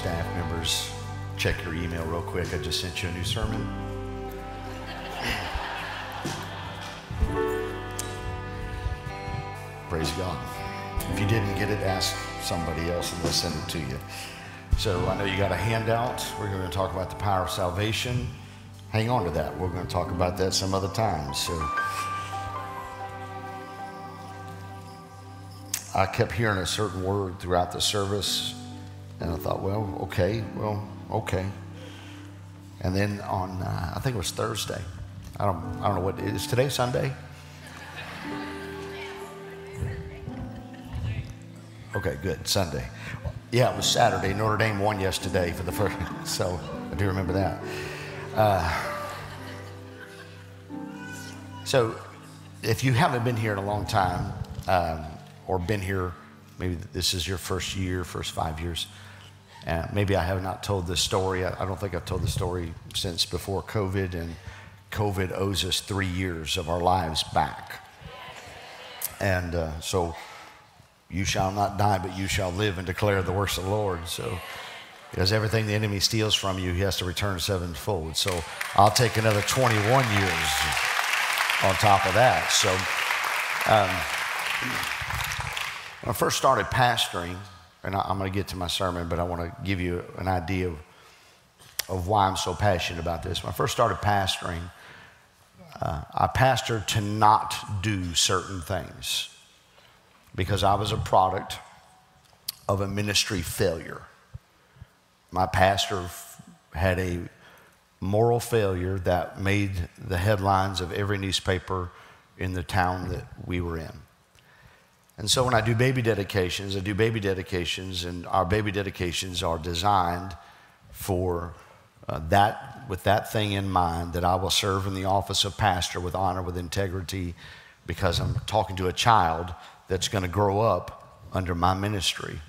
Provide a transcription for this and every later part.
staff members, check your email real quick. I just sent you a new sermon. Praise God. If you didn't get it, ask somebody else and they'll send it to you. So I know you got a handout. We're going to talk about the power of salvation. Hang on to that. We're going to talk about that some other time. So I kept hearing a certain word throughout the service, and I thought, well, okay, well, okay. And then on, uh, I think it was Thursday. I don't, I don't know what is today. Sunday. Okay, good. Sunday. Yeah, it was Saturday. Notre Dame won yesterday for the first, so I do remember that. Uh, so, if you haven't been here in a long time, um, or been here, maybe this is your first year, first five years, maybe I have not told this story. I, I don't think I've told the story since before COVID, and COVID owes us three years of our lives back. And uh, so, you shall not die, but you shall live and declare the works of the Lord. So, because everything the enemy steals from you, he has to return sevenfold. So, I'll take another 21 years on top of that. So, um, when I first started pastoring, and I'm going to get to my sermon, but I want to give you an idea of, of why I'm so passionate about this. When I first started pastoring, uh, I pastored to not do certain things because I was a product of a ministry failure. My pastor had a moral failure that made the headlines of every newspaper in the town that we were in. And so when I do baby dedications, I do baby dedications, and our baby dedications are designed for uh, that, with that thing in mind, that I will serve in the office of pastor with honor, with integrity, because I'm talking to a child that's going to grow up under my ministry.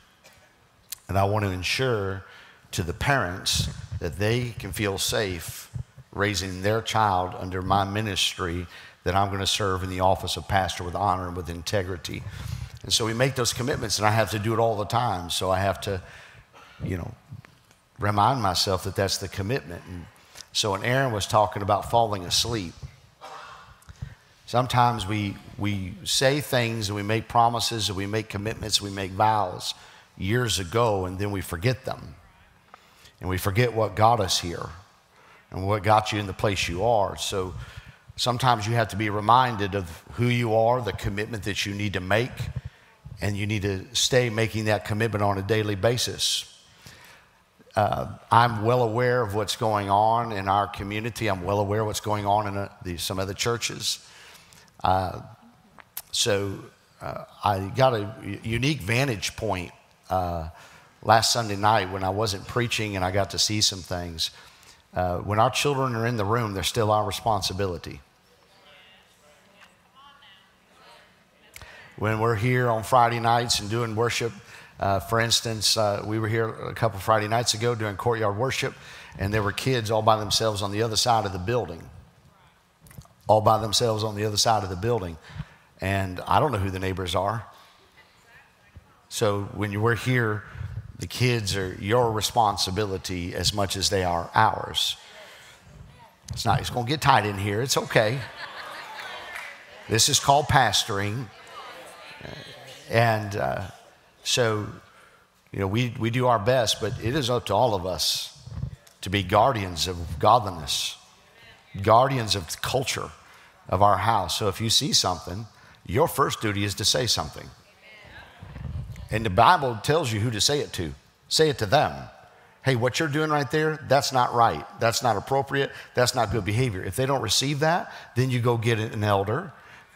And I want to ensure to the parents that they can feel safe raising their child under my ministry that I'm going to serve in the office of pastor with honor and with integrity. And so we make those commitments, and I have to do it all the time. So I have to, you know, remind myself that that's the commitment. And so when Aaron was talking about falling asleep, Sometimes we, we say things and we make promises and we make commitments, we make vows years ago, and then we forget them. And we forget what got us here and what got you in the place you are. So sometimes you have to be reminded of who you are, the commitment that you need to make, and you need to stay making that commitment on a daily basis. Uh, I'm well aware of what's going on in our community. I'm well aware of what's going on in uh, the, some other churches. Uh, so uh, I got a unique vantage point uh, last Sunday night when I wasn't preaching and I got to see some things. Uh, when our children are in the room, they're still our responsibility. When we're here on Friday nights and doing worship, uh, for instance, uh, we were here a couple Friday nights ago doing courtyard worship, and there were kids all by themselves on the other side of the building all by themselves on the other side of the building. And I don't know who the neighbors are. So when you were here, the kids are your responsibility as much as they are ours. It's not, it's going to get tight in here. It's okay. This is called pastoring. And uh, so, you know, we, we do our best, but it is up to all of us to be guardians of godliness, guardians of culture of our house. So if you see something, your first duty is to say something. And the Bible tells you who to say it to. Say it to them. Hey, what you're doing right there, that's not right. That's not appropriate. That's not good behavior. If they don't receive that, then you go get an elder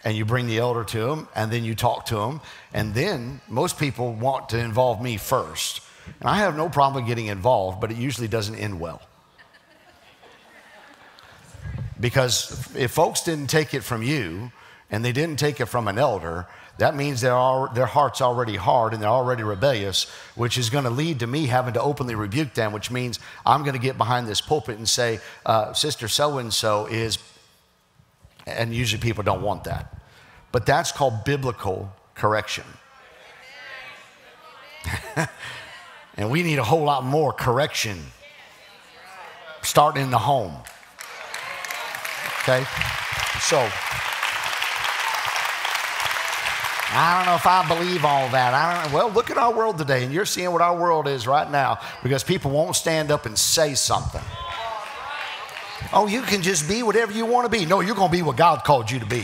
and you bring the elder to them and then you talk to them. And then most people want to involve me first. And I have no problem getting involved, but it usually doesn't end well. Because if folks didn't take it from you and they didn't take it from an elder, that means all, their heart's already hard and they're already rebellious, which is going to lead to me having to openly rebuke them, which means I'm going to get behind this pulpit and say, uh, Sister so and so is, and usually people don't want that. But that's called biblical correction. And we need a whole lot more correction starting in the home. Okay? So, I don't know if I believe all that. I don't Well, look at our world today, and you're seeing what our world is right now because people won't stand up and say something. Oh, you can just be whatever you want to be. No, you're going to be what God called you to be.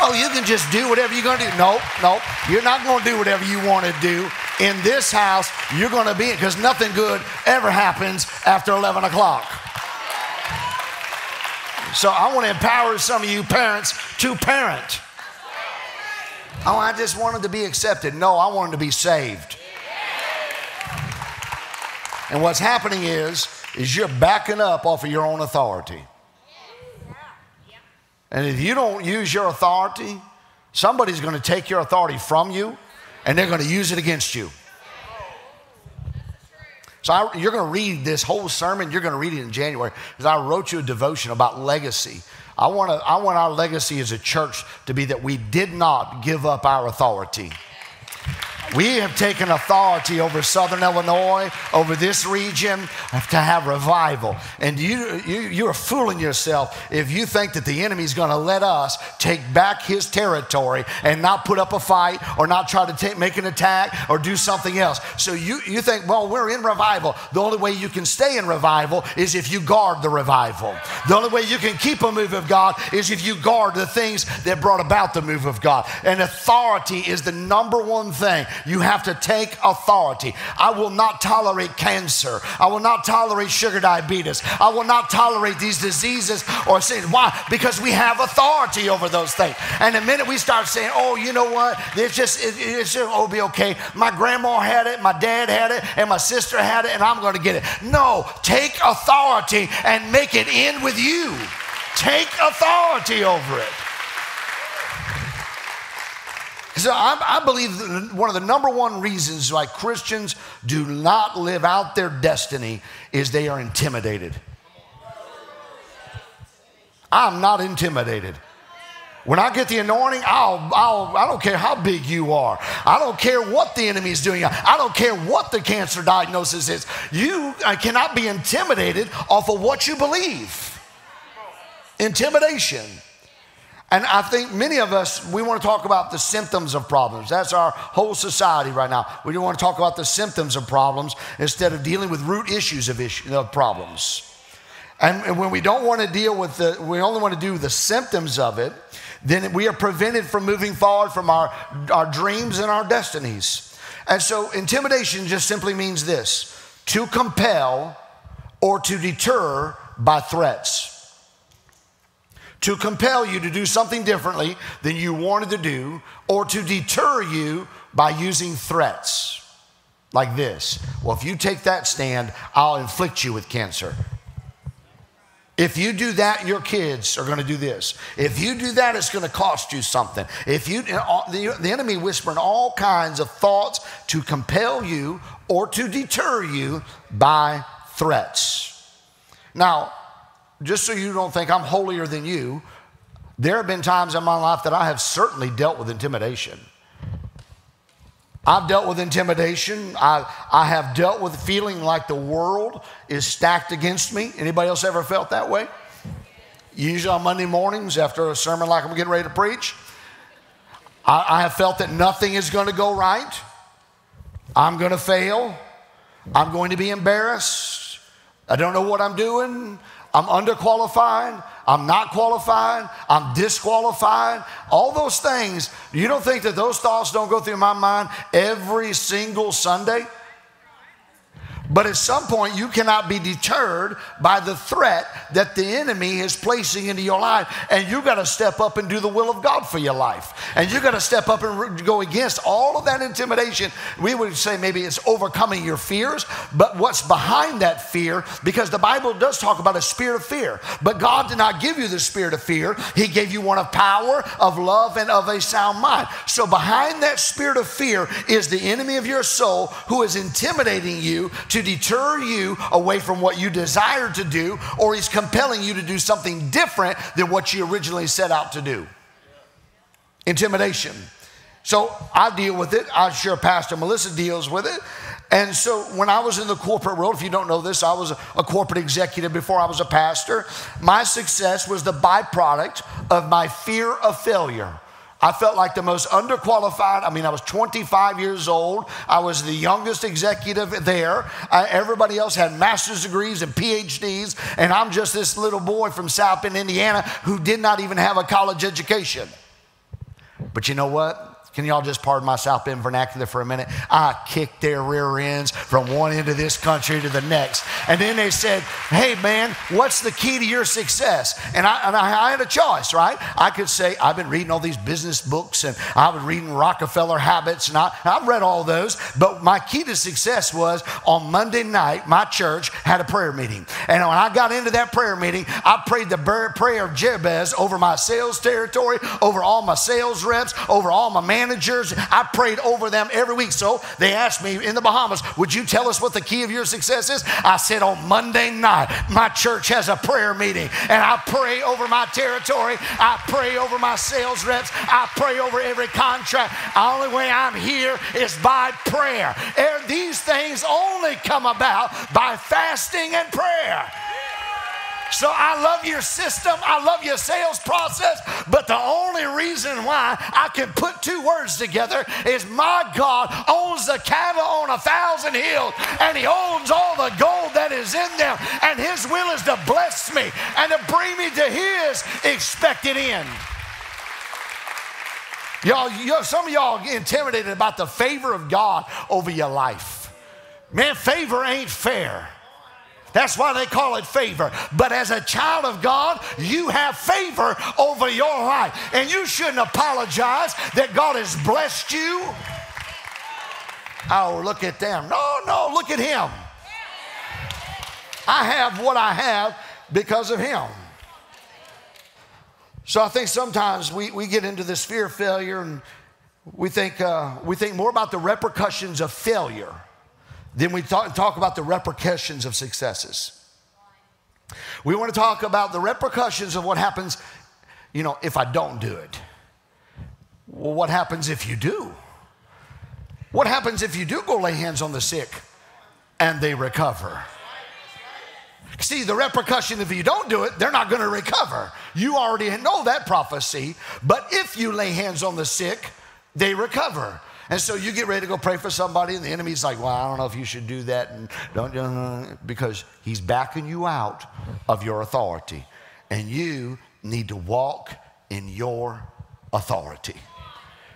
Oh, you can just do whatever you're going to do. No, no, you're not going to do whatever you want to do. In this house, you're going to be because nothing good ever happens after 11 o'clock. So I want to empower some of you parents to parent. Oh, I just wanted to be accepted. No, I wanted to be saved. And what's happening is, is you're backing up off of your own authority. And if you don't use your authority, somebody's going to take your authority from you and they're going to use it against you. So I, you're going to read this whole sermon. You're going to read it in January because I wrote you a devotion about legacy. I want, to, I want our legacy as a church to be that we did not give up our authority. We have taken authority over Southern Illinois, over this region, to have revival. And you, you, you are fooling yourself if you think that the enemy is going to let us take back his territory and not put up a fight or not try to take, make an attack or do something else. So you, you think, well, we're in revival. The only way you can stay in revival is if you guard the revival. The only way you can keep a move of God is if you guard the things that brought about the move of God. And authority is the number one thing you have to take authority. I will not tolerate cancer. I will not tolerate sugar diabetes. I will not tolerate these diseases or sins. Why? Because we have authority over those things. And the minute we start saying, oh, you know what? It's just, it, it's just, oh, be okay. My grandma had it, my dad had it, and my sister had it, and I'm going to get it. No, take authority and make it end with you. Take authority over it. So I, I believe one of the number one reasons why Christians do not live out their destiny is they are intimidated. I'm not intimidated. When I get the anointing, I'll, I'll, I don't care how big you are. I don't care what the enemy is doing. I don't care what the cancer diagnosis is. You cannot be intimidated off of what you believe. Intimidation. And I think many of us, we want to talk about the symptoms of problems. That's our whole society right now. We don't want to talk about the symptoms of problems instead of dealing with root issues of, issue, of problems. And, and when we don't want to deal with the, we only want to do the symptoms of it, then we are prevented from moving forward from our, our dreams and our destinies. And so intimidation just simply means this to compel or to deter by threats to compel you to do something differently than you wanted to do, or to deter you by using threats like this. Well, if you take that stand, I'll inflict you with cancer. If you do that, your kids are going to do this. If you do that, it's going to cost you something. If you, the, enemy whispering all kinds of thoughts to compel you or to deter you by threats. Now, just so you don't think I'm holier than you, there have been times in my life that I have certainly dealt with intimidation. I've dealt with intimidation. I, I have dealt with feeling like the world is stacked against me. Anybody else ever felt that way? Usually on Monday mornings after a sermon like I'm getting ready to preach, I, I have felt that nothing is going to go right. I'm going to fail. I'm going to be embarrassed. I don't know what I'm doing. I'm underqualified, I'm not qualified, I'm disqualified. All those things, you don't think that those thoughts don't go through my mind every single Sunday? But at some point, you cannot be deterred by the threat that the enemy is placing into your life. And you've got to step up and do the will of God for your life. And you've got to step up and go against all of that intimidation. We would say maybe it's overcoming your fears, but what's behind that fear? Because the Bible does talk about a spirit of fear. But God did not give you the spirit of fear, He gave you one of power, of love, and of a sound mind. So behind that spirit of fear is the enemy of your soul who is intimidating you to to deter you away from what you desire to do, or he's compelling you to do something different than what you originally set out to do. Intimidation. So I deal with it. I'm sure Pastor Melissa deals with it. And so when I was in the corporate world, if you don't know this, I was a corporate executive before I was a pastor. My success was the byproduct of my fear of failure. I felt like the most underqualified. I mean, I was 25 years old. I was the youngest executive there. Uh, everybody else had master's degrees and PhDs, and I'm just this little boy from South Bend, Indiana, who did not even have a college education. But you know what? Can y'all just pardon my South Bend vernacular for a minute? I kicked their rear ends from one end of this country to the next. And then they said, Hey, man, what's the key to your success? And I, and I, I had a choice, right? I could say, I've been reading all these business books and I've been reading Rockefeller Habits, and I, I've read all those. But my key to success was on Monday night, my church had a prayer meeting. And when I got into that prayer meeting, I prayed the prayer of Jabez over my sales territory, over all my sales reps, over all my managers managers. I prayed over them every week. So they asked me in the Bahamas, Would you tell us what the key of your success is? I said, On Monday night, my church has a prayer meeting, and I pray over my territory. I pray over my sales reps. I pray over every contract. The only way I'm here is by prayer. And these things only come about by fasting and prayer. So I love your system, I love your sales process, but the only reason why I can put two words together is my God owns the cattle on a thousand hills and he owns all the gold that is in them, and his will is to bless me and to bring me to his expected end. Y'all, y'all, some of y'all get intimidated about the favor of God over your life. Man, favor ain't fair. That's why they call it favor. But as a child of God, you have favor over your life. And you shouldn't apologize that God has blessed you. Oh, look at them. No, no, look at Him. I have what I have because of Him. So I think sometimes we, we get into this fear of failure and we think, uh, we think more about the repercussions of failure then we talk, talk about the repercussions of successes. We want to talk about the repercussions of what happens, you know, if I don't do it. Well, what happens if you do? What happens if you do go lay hands on the sick and they recover? See, the repercussion if you don't do it, they're not going to recover. You already know that prophecy. But if you lay hands on the sick, they recover. And so you get ready to go pray for somebody, and the enemy's like, Well, I don't know if you should do that. And don't, because he's backing you out of your authority. And you need to walk in your authority.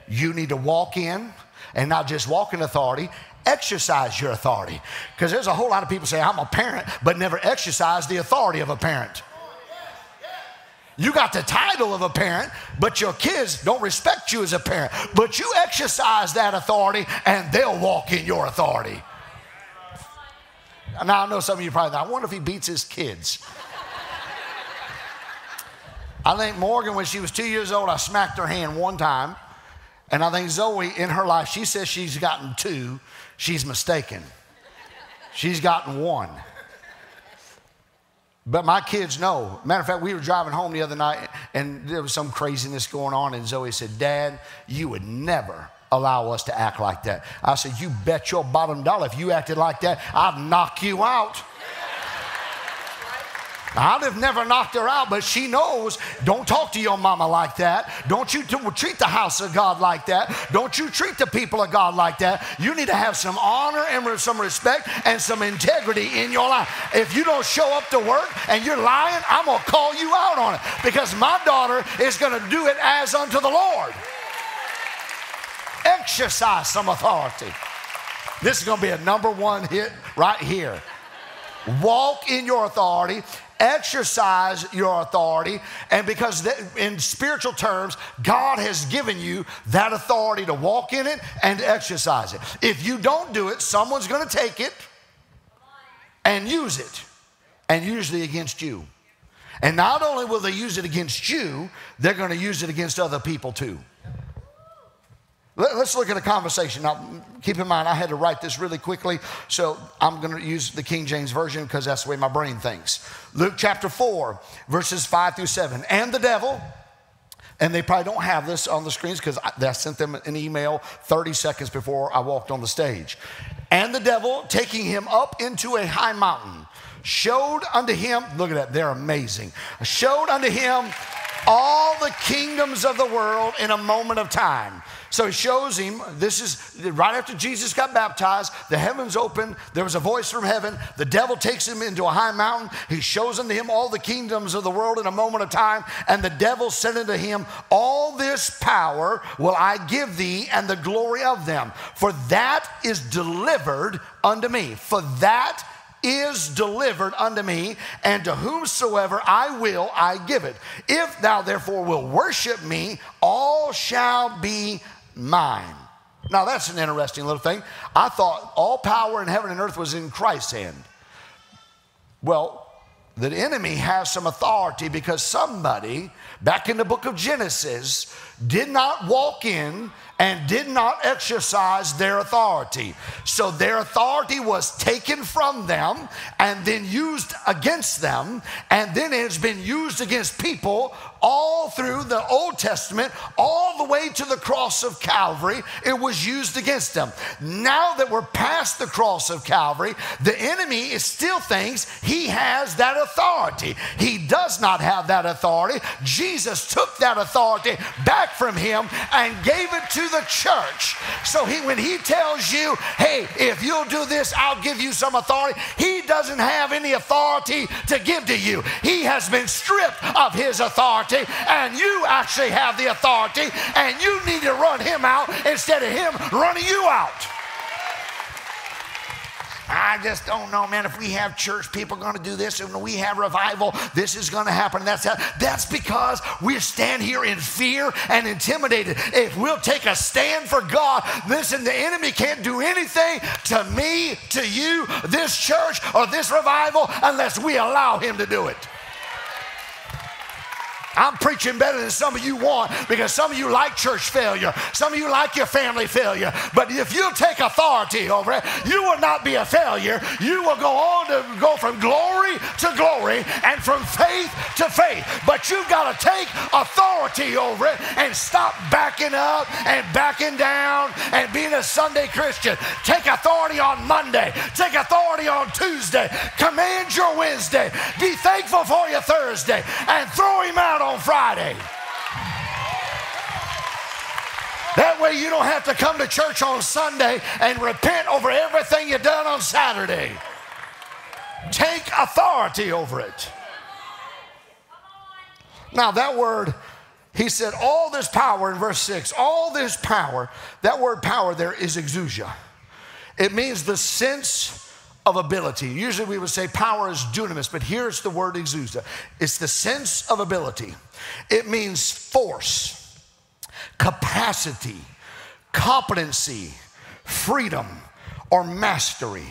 You need to walk in and not just walk in authority, exercise your authority. Because there's a whole lot of people say, I'm a parent, but never exercise the authority of a parent. You got the title of a parent, but your kids don't respect you as a parent. But you exercise that authority and they'll walk in your authority. Now, I know some of you probably, I wonder if he beats his kids. I think Morgan, when she was two years old, I smacked her hand one time. And I think Zoe, in her life, she says she's gotten two. She's mistaken. She's gotten one. But my kids know. Matter of fact, we were driving home the other night and there was some craziness going on. And Zoe said, Dad, you would never allow us to act like that. I said, You bet your bottom dollar if you acted like that, I'd knock you out. I'd have never knocked her out, but she knows don't talk to your mama like that. Don't you treat the house of God like that. Don't you treat the people of God like that. You need to have some honor and some respect and some integrity in your life. If you don't show up to work and you're lying, I'm going to call you out on it because my daughter is going to do it as unto the Lord. Exercise some authority. This is going to be a number one hit right here. Walk in your authority exercise your authority. And because in spiritual terms, God has given you that authority to walk in it and exercise it. If you don't do it, someone's going to take it and use it, and usually against you. And not only will they use it against you, they're going to use it against other people too. Let, us look at a conversation. Now, keep in mind, I had to write this really quickly, so I'm going to use the King James Version because that's the way my brain thinks. Luke chapter 4, verses 5 through 7. And the devil And they probably don't have this on the screens because I, I sent them an email 30 seconds before I walked on the stage. And the devil, taking him up into a high mountain, showed unto him, look at that, they're amazing, showed unto him all the kingdoms of the world in a moment of time. So he shows him, this is right after Jesus got baptized, the heavens opened, there was a voice from heaven, the devil takes him into a high mountain, he shows unto him all the kingdoms of the world in a moment of time, and the devil said unto him, All this power will I give thee, and the glory of them, for that is delivered unto me. For that is delivered unto me, and to whomsoever I will, I give it. If thou therefore will worship me, all shall be mine. Now, that's an interesting little thing. I thought all power in heaven and earth was in Christ's hand. Well, the enemy has some authority because somebody back in the book of Genesis did not walk in and did not exercise their authority. So their authority was taken from them and then used against them, and then it has been used against people all through the Old Testament, all the way to the cross of Calvary. It was used against them. Now that we're past the cross of Calvary, the enemy is still thinks he has that authority. He does not have that authority. Jesus took that authority back from him and gave it to the church. So he, when he tells you, hey, if you'll do this, I'll give you some authority, he doesn't have any authority to give to you. He has been stripped of his authority, and you actually have the authority, and you need to run him out instead of him running you out. I just don't know, man. If we have church, people are going to do this, and when we have revival, this is going to happen. That's that's because we stand here in fear and intimidated. If we'll take a stand for God, listen, the enemy can't do anything to me, to you, this church, or this revival unless we allow him to do it. I'm preaching better than some of you want because some of you like church failure. Some of you like your family failure. But if you take authority over it, you will not be a failure. You will go on to go from glory to glory and from faith to faith. But you've got to take authority over it and stop backing up and backing down and being a Sunday Christian. Take authority on Monday. Take authority on Tuesday. Command your Wednesday. Be thankful for your Thursday and throw him out on Friday. That way you don't have to come to church on Sunday and repent over everything you've done on Saturday. Take authority over it. Now, that word, he said, all this power in verse 6, all this power, that word power there is exousia. It means the sense of ability. Usually we would say power is dunamis, but here's the word exousia. It's the sense of ability. It means force, capacity, competency, freedom, or mastery.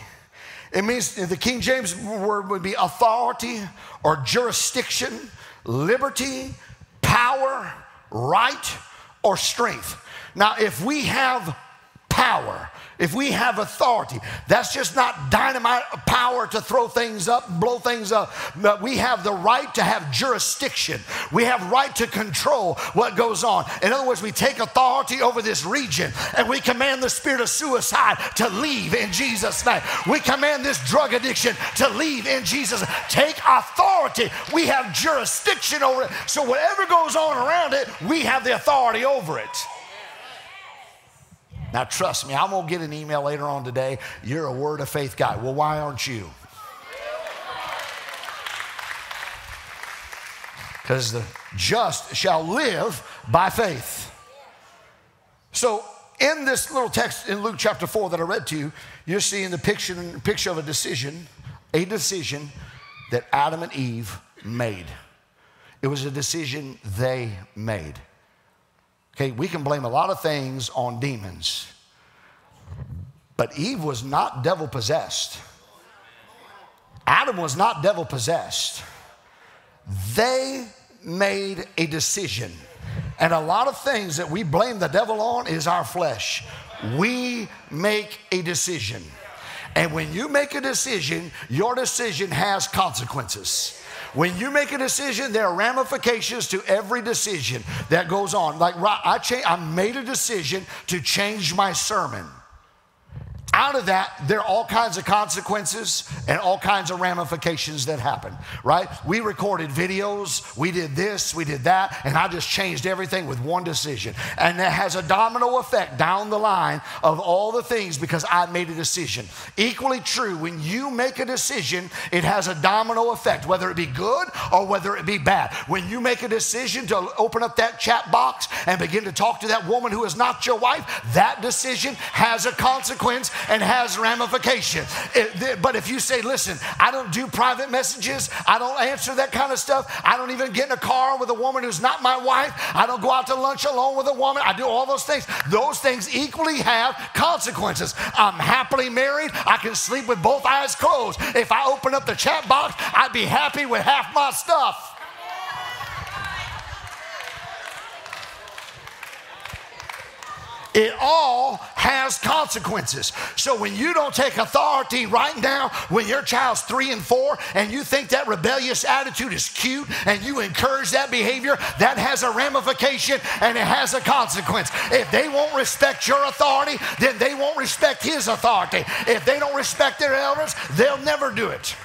It means the King James word would be authority or jurisdiction, liberty, power, right, or strength. Now, if we have power, if we have authority, that's just not dynamite power to throw things up, blow things up, but we have the right to have jurisdiction. We have right to control what goes on. In other words, we take authority over this region and we command the spirit of suicide to leave in Jesus' name. We command this drug addiction to leave in Jesus' name. Take authority. We have jurisdiction over it. So whatever goes on around it, we have the authority over it. Now, trust me, I'm going to get an email later on today. You're a word of faith guy. Well, why aren't you? Because the just shall live by faith. So, in this little text in Luke chapter 4 that I read to you, you're seeing the picture, picture of a decision, a decision that Adam and Eve made. It was a decision they made. Okay, we can blame a lot of things on demons, but Eve was not devil possessed. Adam was not devil possessed. They made a decision. And a lot of things that we blame the devil on is our flesh. We make a decision. And when you make a decision, your decision has consequences. When you make a decision, there are ramifications to every decision that goes on. Like I, cha- I made a decision to change my sermon out of that, there are all kinds of consequences and all kinds of ramifications that happen, right? We recorded videos, we did this, we did that, and I just changed everything with one decision. And that has a domino effect down the line of all the things because I made a decision. Equally true, when you make a decision, it has a domino effect, whether it be good or whether it be bad. When you make a decision to open up that chat box and begin to talk to that woman who is not your wife, that decision has a consequence and has ramifications. but if you say, listen, I don't do private messages, I don't answer that kind of stuff, I don't even get in a car with a woman who's not my wife, I don't go out to lunch alone with a woman, I do all those things. Those things equally have consequences. I'm happily married, I can sleep with both eyes closed. If I open up the chat box, I'd be happy with half my stuff. It all has consequences. So when you don't take authority right now, when your child's three and four, and you think that rebellious attitude is cute and you encourage that behavior, that has a ramification and it has a consequence. If they won't respect your authority, then they won't respect his authority. If they don't respect their elders, they'll never do it.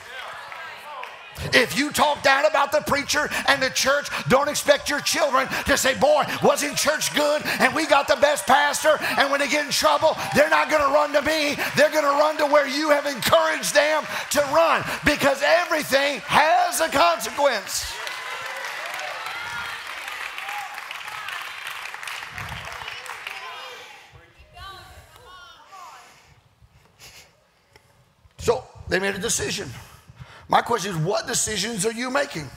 If you talk down about the preacher and the church, don't expect your children to say, Boy, wasn't church good? And we got the best pastor. And when they get in trouble, they're not going to run to me. They're going to run to where you have encouraged them to run because everything has a consequence. So they made a decision. My question is, what decisions are you making?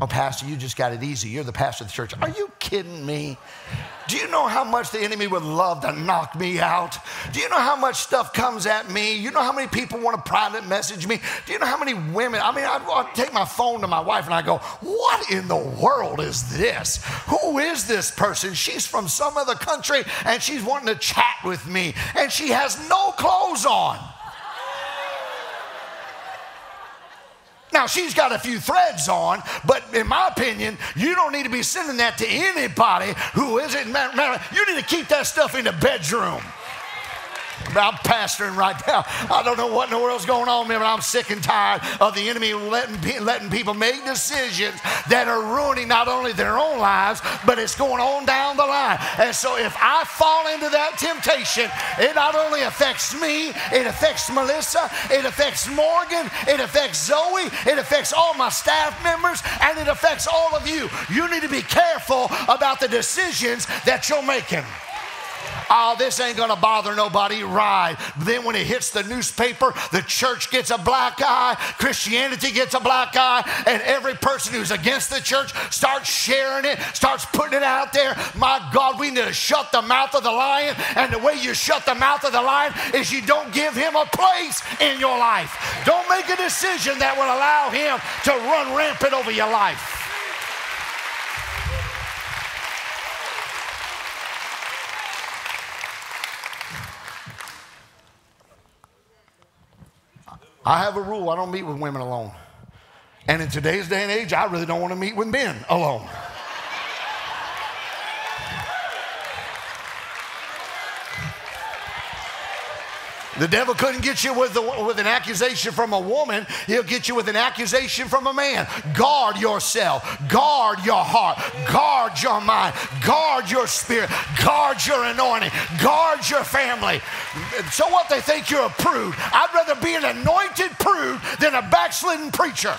Oh, Pastor, you just got it easy. You're the pastor of the church. Are you kidding me? Do you know how much the enemy would love to knock me out? Do you know how much stuff comes at me? You know how many people want to private message me? Do you know how many women? I mean, I, take my phone to my wife and I go, What in the world is this? Who is this person? She's from some other country and she's wanting to chat with me and she has no clothes on. Now, she's got a few threads on, but in my opinion, you don't need to be sending that to anybody who isn't. You need to keep that stuff in the bedroom. I'm pastoring right now. I don't know what in the world's going on, man, but I'm sick and tired of the enemy letting, letting people make decisions that are ruining not only their own lives, but it's going on down the line. And so if I fall into that temptation, it not only affects me, it affects Melissa, it affects Morgan, it affects Zoe, it affects all my staff members, and it affects all of you. You need to be careful about the decisions that you're making oh, this ain't gonna bother nobody, right. Then when it hits the newspaper, the church gets a black eye, Christianity gets a black eye, and every person who's against the church starts sharing it, starts putting it out there. My God, we need to shut the mouth of the lion. And the way you shut the mouth of the lion is you don't give him a place in your life. Don't make a decision that will allow him to run rampant over your life. I have a rule I don't meet with women alone. And in today's day and age, I really don't want to meet with men alone. The devil couldn't get you with, the, with an accusation from a woman, he'll get you with an accusation from a man. Guard yourself, guard your heart, guard your mind, guard your spirit, guard your anointing, guard your family. So what they think you're a prude. I'd rather be an anointed prude than a backslidden preacher.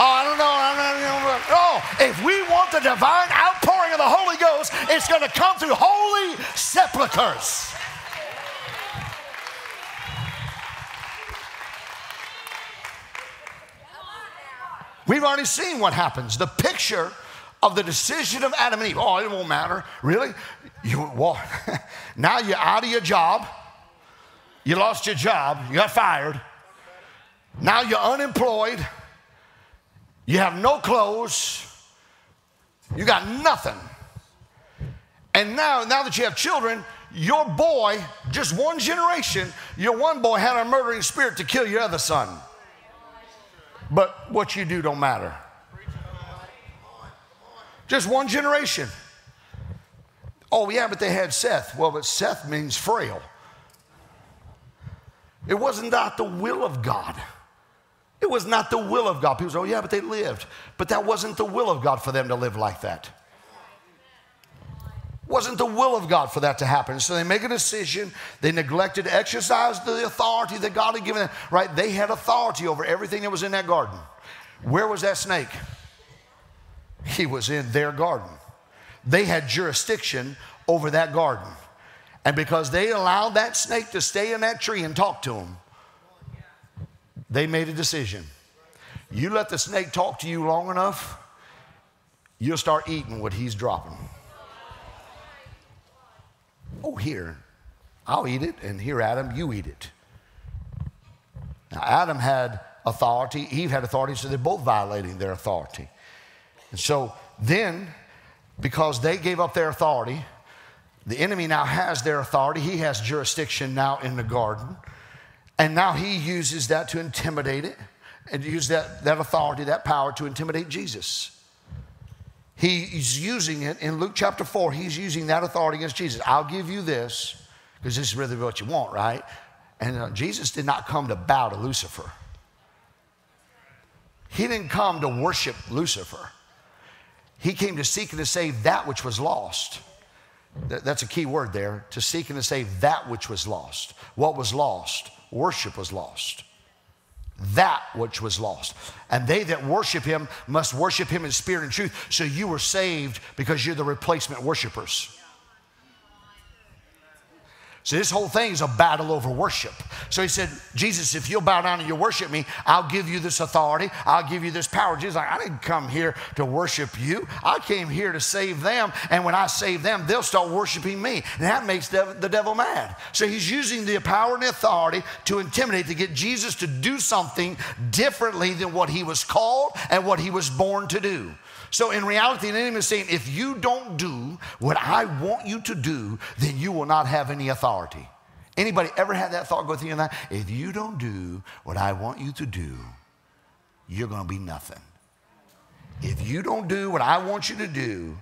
Oh, I don't know. No, if we want the divine outpouring of the Holy Ghost, it's going to come through holy sepulchres. We've already seen what happens. The picture of the decision of Adam and Eve. Oh, it won't matter. Really? You, well, now you're out of your job. You lost your job. You got fired. Now you're unemployed. You have no clothes. You got nothing. And now, now that you have children, your boy, just one generation, your one boy had a murdering spirit to kill your other son. But what you do don't matter. Just one generation. Oh, yeah, but they had Seth. Well, but Seth means frail. It wasn't not the will of God. It was not the will of God. People say, oh, yeah, but they lived. But that wasn't the will of God for them to live like that. Wasn't the will of God for that to happen. So they make a decision. They neglected to exercise the authority that God had given them. Right? They had authority over everything that was in that garden. Where was that snake? He was in their garden. They had jurisdiction over that garden. And because they allowed that snake to stay in that tree and talk to them, they made a decision. You let the snake talk to you long enough, you'll start eating what he's dropping. Oh, here, I'll eat it, and here, Adam, you eat it. Now, Adam had authority, Eve had authority, so they're both violating their authority. And so then, because they gave up their authority, the enemy now has their authority. He has jurisdiction now in the garden. And now he uses that to intimidate it and use that, that authority, that power to intimidate Jesus. He's using it in Luke chapter 4. He's using that authority against Jesus. I'll give you this because this is really what you want, right? And uh, Jesus did not come to bow to Lucifer. He didn't come to worship Lucifer. He came to seek and to save that which was lost. That's a key word there to seek and to save that which was lost. What was lost? Worship was lost. That which was lost. And they that worship him must worship him in spirit and truth. So you were saved because you're the replacement worshipers. So this whole thing is a battle over worship. So he said, Jesus, if you'll bow down and you worship me, I'll give you this authority. I'll give you this power. Jesus like, I didn't come here to worship you. I came here to save them. And when I save them, they'll start worshiping me. And that makes the devil mad. So he's using the power and the authority to intimidate, to get Jesus to do something differently than what he was called and what he was born to do. So in reality, the enemy is saying, if you don't do what I want you to do, then you will not have any authority. Anybody ever had that thought go through your mind? If you don't do what I want you to do, you're going to be nothing. If you don't do what I want you to do,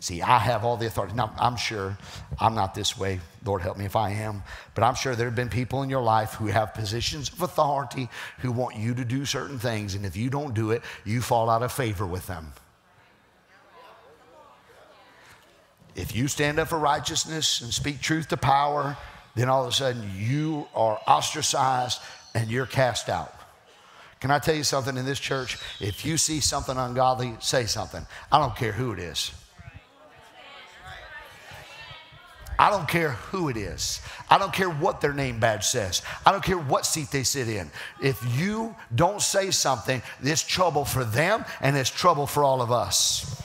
See, I have all the authority. Now, I'm sure I'm not this way. Lord, help me if I am. But I'm sure there have been people in your life who have positions of authority who want you to do certain things. And if you don't do it, you fall out of favor with them. If you stand up for righteousness and speak truth to power, then all of a sudden you are ostracized and you're cast out. Can I tell you something in this church? If you see something ungodly, say something. I don't care who it is. I don't care who it is. I don't care what their name badge says. I don't care what seat they sit in. If you don't say something, it's trouble for them and it's trouble for all of us.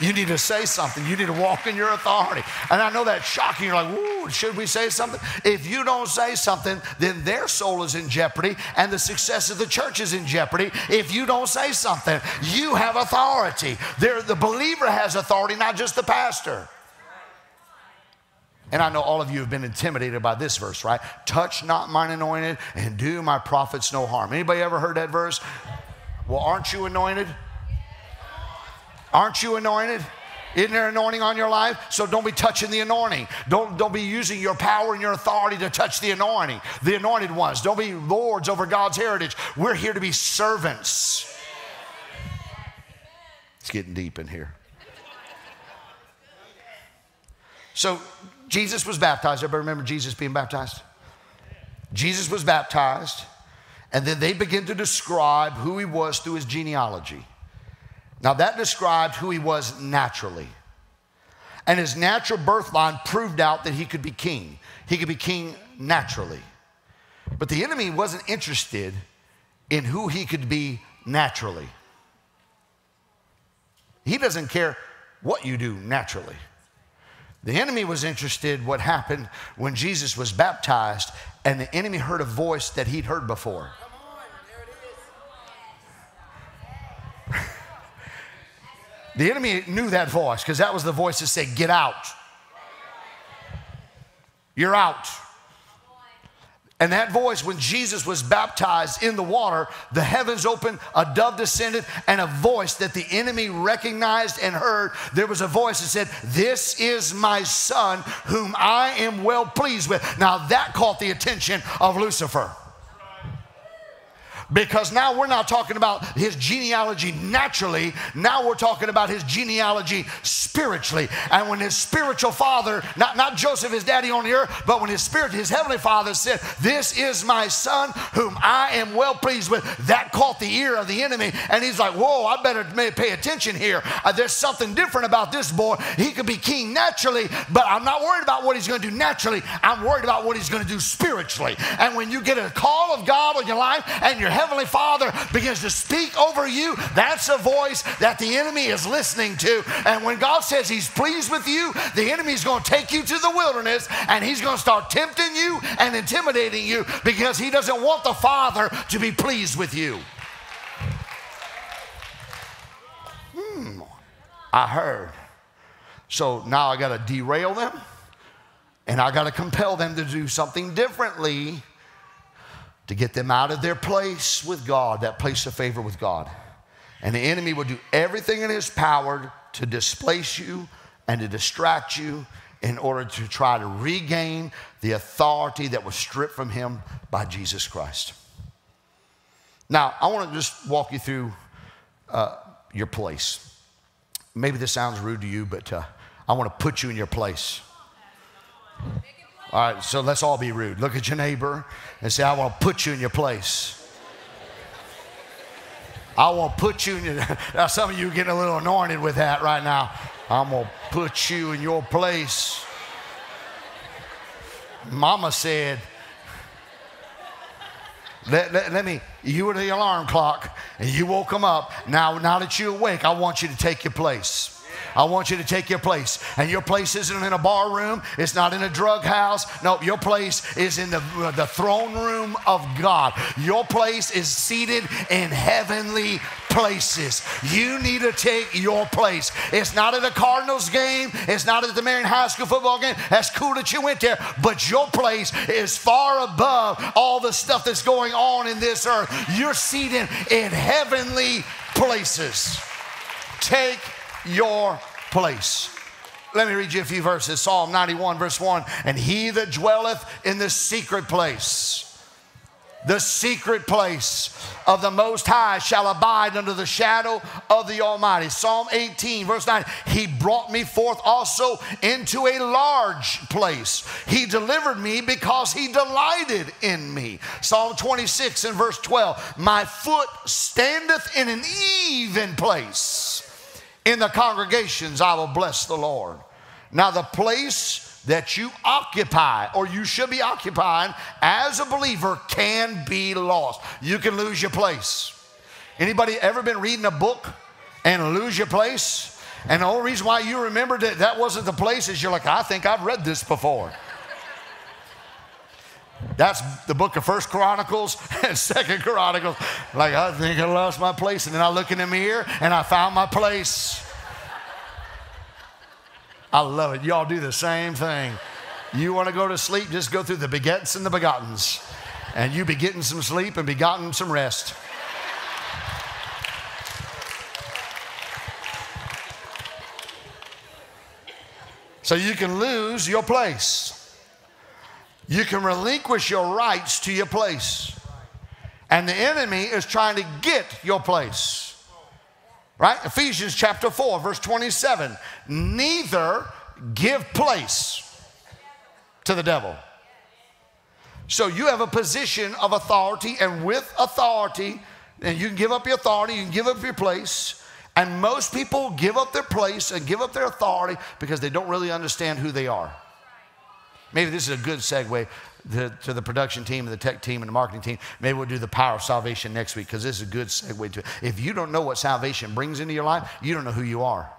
You need to say something. You need to walk in your authority. And I know that's shocking. You're like, Ooh, should we say something? If you don't say something, then their soul is in jeopardy and the success of the church is in jeopardy. If you don't say something, you have authority. There, the believer has authority, not just the pastor. And I know all of you have been intimidated by this verse, right? Touch not mine anointed and do my prophets no harm. Anybody ever heard that verse? Well, aren't you anointed? Aren't you anointed? Isn't there anointing on your life? So don't be touching the anointing. Don't, don't be using your power and your authority to touch the anointing, the anointed ones. Don't be lords over God's heritage. We're here to be servants. It's getting deep in here. So Jesus was baptized. Everybody remember Jesus being baptized? Jesus was baptized, and then they begin to describe who he was through his genealogy. Now, that described who he was naturally. And his natural birth line proved out that he could be king. He could be king naturally. But the enemy wasn't interested in who he could be naturally. He doesn't care what you do naturally. The enemy was interested what happened when Jesus was baptized and the enemy heard a voice that he'd heard before. The enemy knew that voice because that was the voice that said, Get out. You're out. And that voice, when Jesus was baptized in the water, the heavens opened, a dove descended, and a voice that the enemy recognized and heard. There was a voice that said, This is my son whom I am well pleased with. Now that caught the attention of Lucifer because now we're not talking about his genealogy naturally. Now we're talking about his genealogy spiritually. And when his spiritual father, not, not Joseph, his daddy on the earth, but when his spirit, his heavenly father said, This is my son whom I am well pleased with, that caught the ear of the enemy. And he's like, Whoa, I better pay attention here. Uh, there's something different about this boy. He could be king naturally, but I'm not worried about what he's going to do naturally. I'm worried about what he's going to do spiritually. And when you get a call of God on your life and your Heavenly Father begins to speak over you, that's a voice that the enemy is listening to. And when God says He's pleased with you, the enemy is going to take you to the wilderness and He's going to start tempting you and intimidating you because He doesn't want the Father to be pleased with you. Hmm, I heard. So now I got to derail them and I got to compel them to do something differently to get them out of their place with God, that place of favor with God. And the enemy will do everything in his power to displace you and to distract you in order to try to regain the authority that was stripped from him by Jesus Christ. Now, I want to just walk you through uh, your place. Maybe this sounds rude to you, but uh, I want to put you in your place. All right, so let's all be rude. Look at your neighbor and say, I want to put you in your place. I want to put you in your. Now, some of you getting a little anointed with that right now. I'm going to put you in your place. Mama said, let, let, let, me, you were the alarm clock and you woke them up. Now, now that you're awake, I want you to take your place. I want you to take your place. And your place isn't in a bar room, it's not in a drug house. No, your place is in the, the throne room of God. Your place is seated in heavenly places. You need to take your place. It's not at a Cardinals game, it's not at the Marion High School football game. That's cool that you went there, but your place is far above all the stuff that's going on in this earth. You're seated in heavenly places. Take your place. Let me read you a few verses. Psalm 91, verse 1. And he that dwelleth in the secret place, the secret place of the Most High shall abide under the shadow of the Almighty. Psalm 18, verse 9. He brought me forth also into a large place. He delivered me because he delighted in me. Psalm 26 and verse 12. My foot standeth in an even place in the congregations, I will bless the Lord. Now, the place that you occupy or you should be occupying as a believer can be lost. You can lose your place. Anybody ever been reading a book and lose your place? And the only reason why you remember that that wasn't the place is you're like, I think I've read this before. That's the book of First Chronicles and Second Chronicles. Like, I think I lost my place. And then I look in the mirror and I found my place. I love it. Y'all do the same thing. You want to go to sleep, just go through the begets and the begottens. And you be getting some sleep and be begotten some rest. So you can lose your place you can relinquish your rights to your place. And the enemy is trying to get your place. Right? Ephesians chapter 4, verse 27. Neither give place to the devil. So you have a position of authority, and with authority, and you can give up your authority, you can give up your place. And most people give up their place and give up their authority because they don't really understand who they are. Maybe this is a good segue to, to, the production team and the tech team and the marketing team. Maybe we'll do the power of salvation next week because this is a good segue to it. If you don't know what salvation brings into your life, you don't know who you are.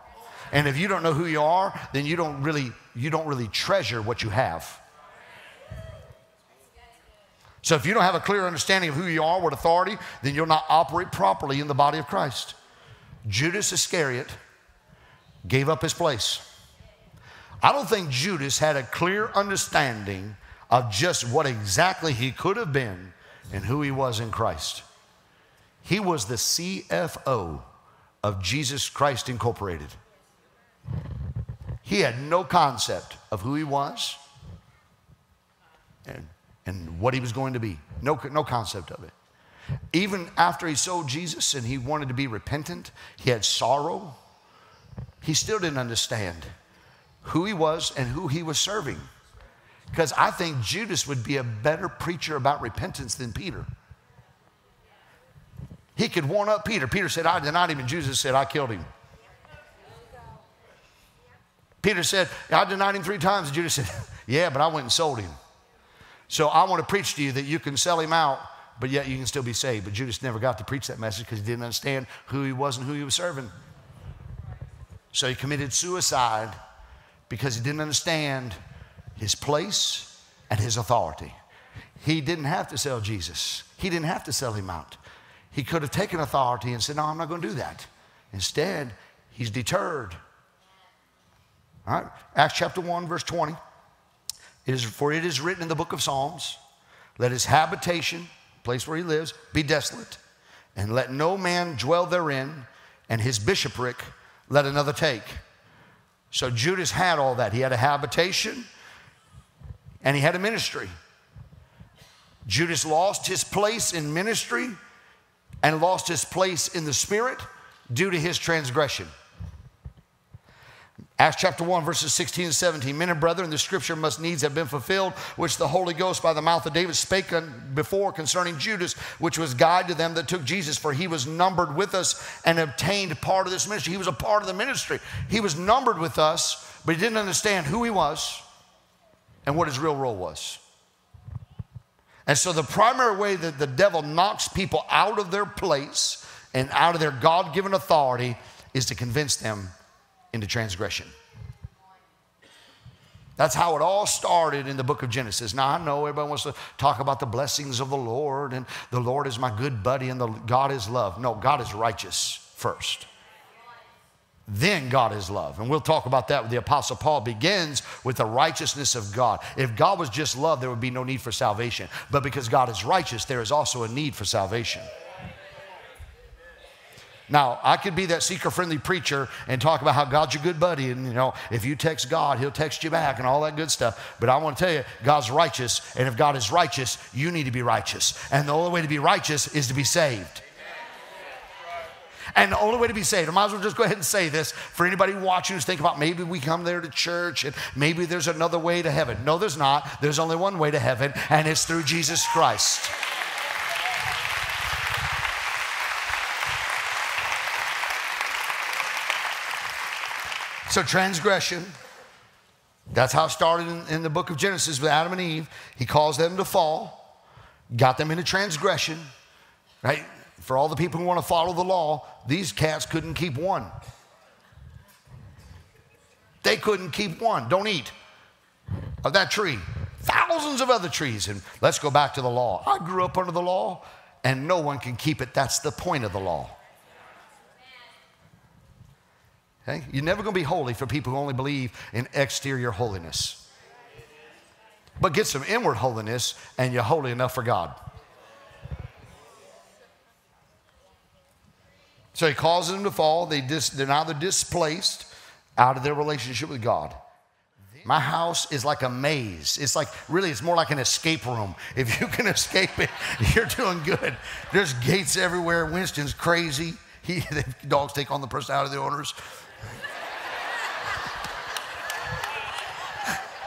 And if you don't know who you are, then you don't really, you don't really treasure what you have. So if you don't have a clear understanding of who you are, what authority, then you'll not operate properly in the body of Christ. Judas Iscariot gave up his place. I don't think Judas had a clear understanding of just what exactly he could have been and who he was in Christ. He was the CFO of Jesus Christ Incorporated. He had no concept of who he was and, and what he was going to be. No, no concept of it. Even after he sold Jesus and he wanted to be repentant, he had sorrow. He still didn't understand who he was and who he was serving. Because I think Judas would be a better preacher about repentance than Peter. He could warn up Peter. Peter said, I denied him, and Jesus said, I killed him. Peter said, I denied him three times. And Judas said, Yeah, but I went and sold him. So I want to preach to you that you can sell him out, but yet you can still be saved. But Judas never got to preach that message because he didn't understand who he was and who he was serving. So he committed suicide because he didn't understand his place and his authority. He didn't have to sell Jesus, he didn't have to sell him out. He could have taken authority and said, No, I'm not going to do that. Instead, he's deterred. All right, Acts chapter 1, verse 20. It is, for it is written in the book of Psalms, let his habitation, place where he lives, be desolate, and let no man dwell therein, and his bishopric let another take. So Judas had all that. He had a habitation and he had a ministry. Judas lost his place in ministry and lost his place in the spirit due to his transgression. Acts chapter 1, verses 16 and 17. Men and brethren, the scripture must needs have been fulfilled, which the Holy Ghost by the mouth of David spake before concerning Judas, which was guide to them that took Jesus, for he was numbered with us and obtained part of this ministry. He was a part of the ministry. He was numbered with us, but he didn't understand who he was and what his real role was. And so, the primary way that the devil knocks people out of their place and out of their God given authority is to convince them into transgression. That's how it all started in the book of Genesis. Now, I know everybody wants to talk about the blessings of the Lord and the Lord is my good buddy and the, God is love. No, God is righteous first. Then God is love. And we'll talk about that. The Apostle Paul begins with the righteousness of God. If God was just love, there would be no need for salvation. But because God is righteous, there is also a need for salvation. Now, I could be that seeker friendly preacher and talk about how God's your good buddy. And, you know, if you text God, he'll text you back and all that good stuff. But I want to tell you, God's righteous. And if God is righteous, you need to be righteous. And the only way to be righteous is to be saved. And the only way to be saved, I might as well just go ahead and say this for anybody watching who's thinking about maybe we come there to church and maybe there's another way to heaven. No, there's not. There's only one way to heaven, and it's through Jesus Christ. So, transgression, that's how it started in, in, the book of Genesis with Adam and Eve. He caused them to fall, got them into transgression, right? For all the people who want to follow the law, these cats couldn't keep one. They couldn't keep one. Don't eat of that tree. Thousands of other trees. And let's go back to the law. I grew up under the law, and no one can keep it. That's the point of the law. Okay? You're never going to be holy for people who only believe in exterior holiness. But get some inward holiness, and you're holy enough for God. So he causes them to fall. They dis, they're now they're displaced out of their relationship with God. My house is like a maze. It's like, really, it's more like an escape room. If you can escape it, you're doing good. There's gates everywhere. Winston's crazy. He, the dogs take on the personality of the owners.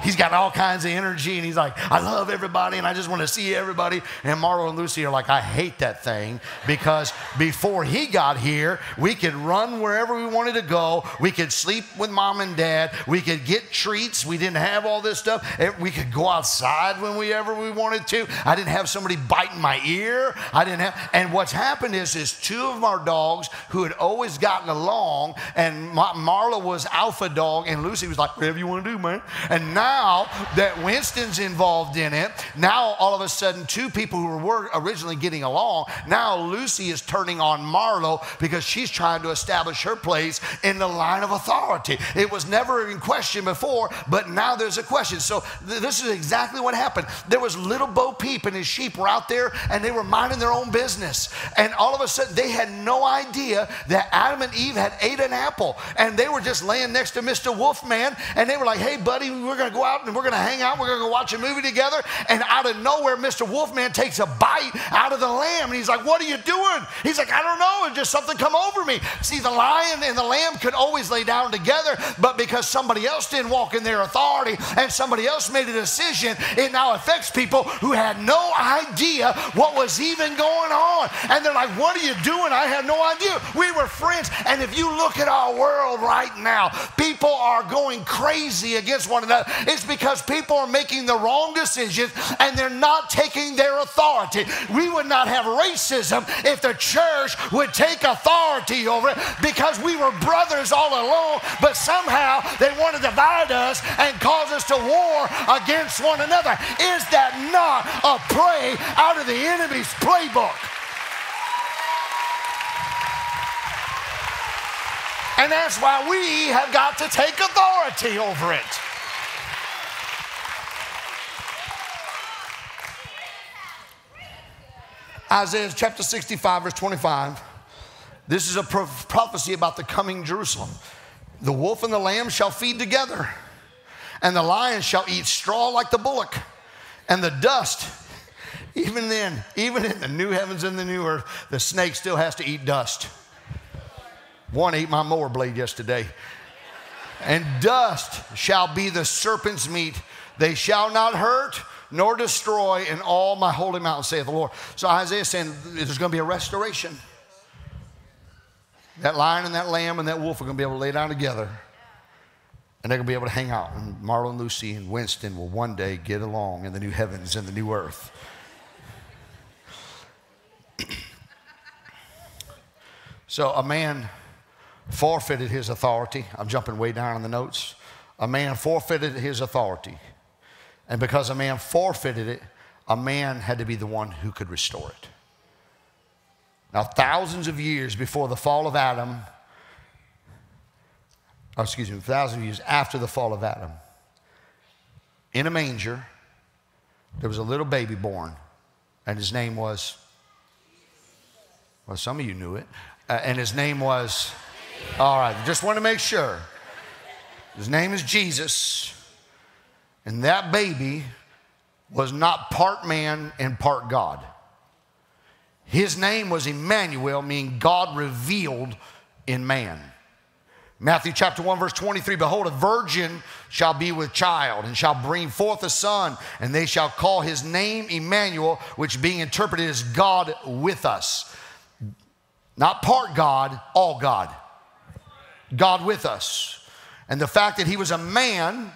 He's got all kinds of energy and he's like, I love everybody and I just want to see everybody. And Marlo and Lucy are like, I hate that thing because before he got here, we could run wherever we wanted to go. We could sleep with mom and dad. We could get treats. We didn't have all this stuff. Eh, we could go outside when we ever we wanted to. I didn't have somebody biting my ear. I didn't have, and what's happened is, is two of our dogs who had always gotten along and Marla was alpha dog and Lucy was like, whatever you want to do, man. And now now that Winston's involved in it, now all of a sudden, two people who were originally getting along, now Lucy is turning on Marlo because she's trying to establish her place in the line of authority. It was never in question before, but now there's a question. So th- this is exactly what happened. There was little Bo Peep and his sheep were out there and they were minding their own business. And all of a sudden, they had no idea that Adam and Eve had ate an apple and they were just laying next to Mr. Wolfman and they were like, hey, buddy, we're going to go out and we're going to hang out. We're going to go watch a movie together. And out of nowhere, Mr. Wolfman takes a bite out of the lamb and he's like, what are you doing? He's like, I don't know. It just something come over me. See, the lion and the lamb could always lay down together, but because somebody else didn't walk in their authority and somebody else made a decision, it now affects people who had no idea what was even going on. And they're like, What are you doing? I had no idea. We were friends. And if you look at our world right now, people are going crazy against one another. It's because people are making the wrong decisions and they're not taking their authority. We would not have racism if the church would take authority over it because we were brothers all along, but somehow they want to divide us and cause us to war against one another. Is that not a play out of the enemy's playbook? And that's why we have got to take authority over it. Isaiah chapter 65, verse 25. This is a prophecy about the coming Jerusalem. The wolf and the lamb shall feed together, and the lion shall eat straw like the bullock, and the dust. Even then, even in the new heavens and the new earth, the snake still has to eat dust. One ate my mower blade yesterday. And dust shall be the serpent's meat. They shall not hurt nor destroy in all my holy mountain, saith the Lord. So Isaiah is saying there's going to be a restoration. That lion and that lamb and that wolf are going to be able to lay down together. And they're going to be able to hang out. And Marlo and Lucy and Winston will one day get along in the new heavens and the new earth. so a man forfeited his authority. I'm jumping way down in the notes. A man forfeited his authority. And because a man forfeited it, a man had to be the one who could restore it. Now, thousands of years before the fall of Adam, oh, excuse me, thousands of years after the fall of Adam, in a manger, there was a little baby born, and his name was, well, some of you knew it, uh, and his name was, all right, just want to make sure. His name is Jesus, and that baby was not part man and part God. His name was Emmanuel, meaning God revealed in man. Matthew chapter 1, verse 23 Behold, a virgin shall be with child and shall bring forth a son, and they shall call his name Emmanuel, which being interpreted is God with us. Not part God, all God. God with us. And the fact that he was a man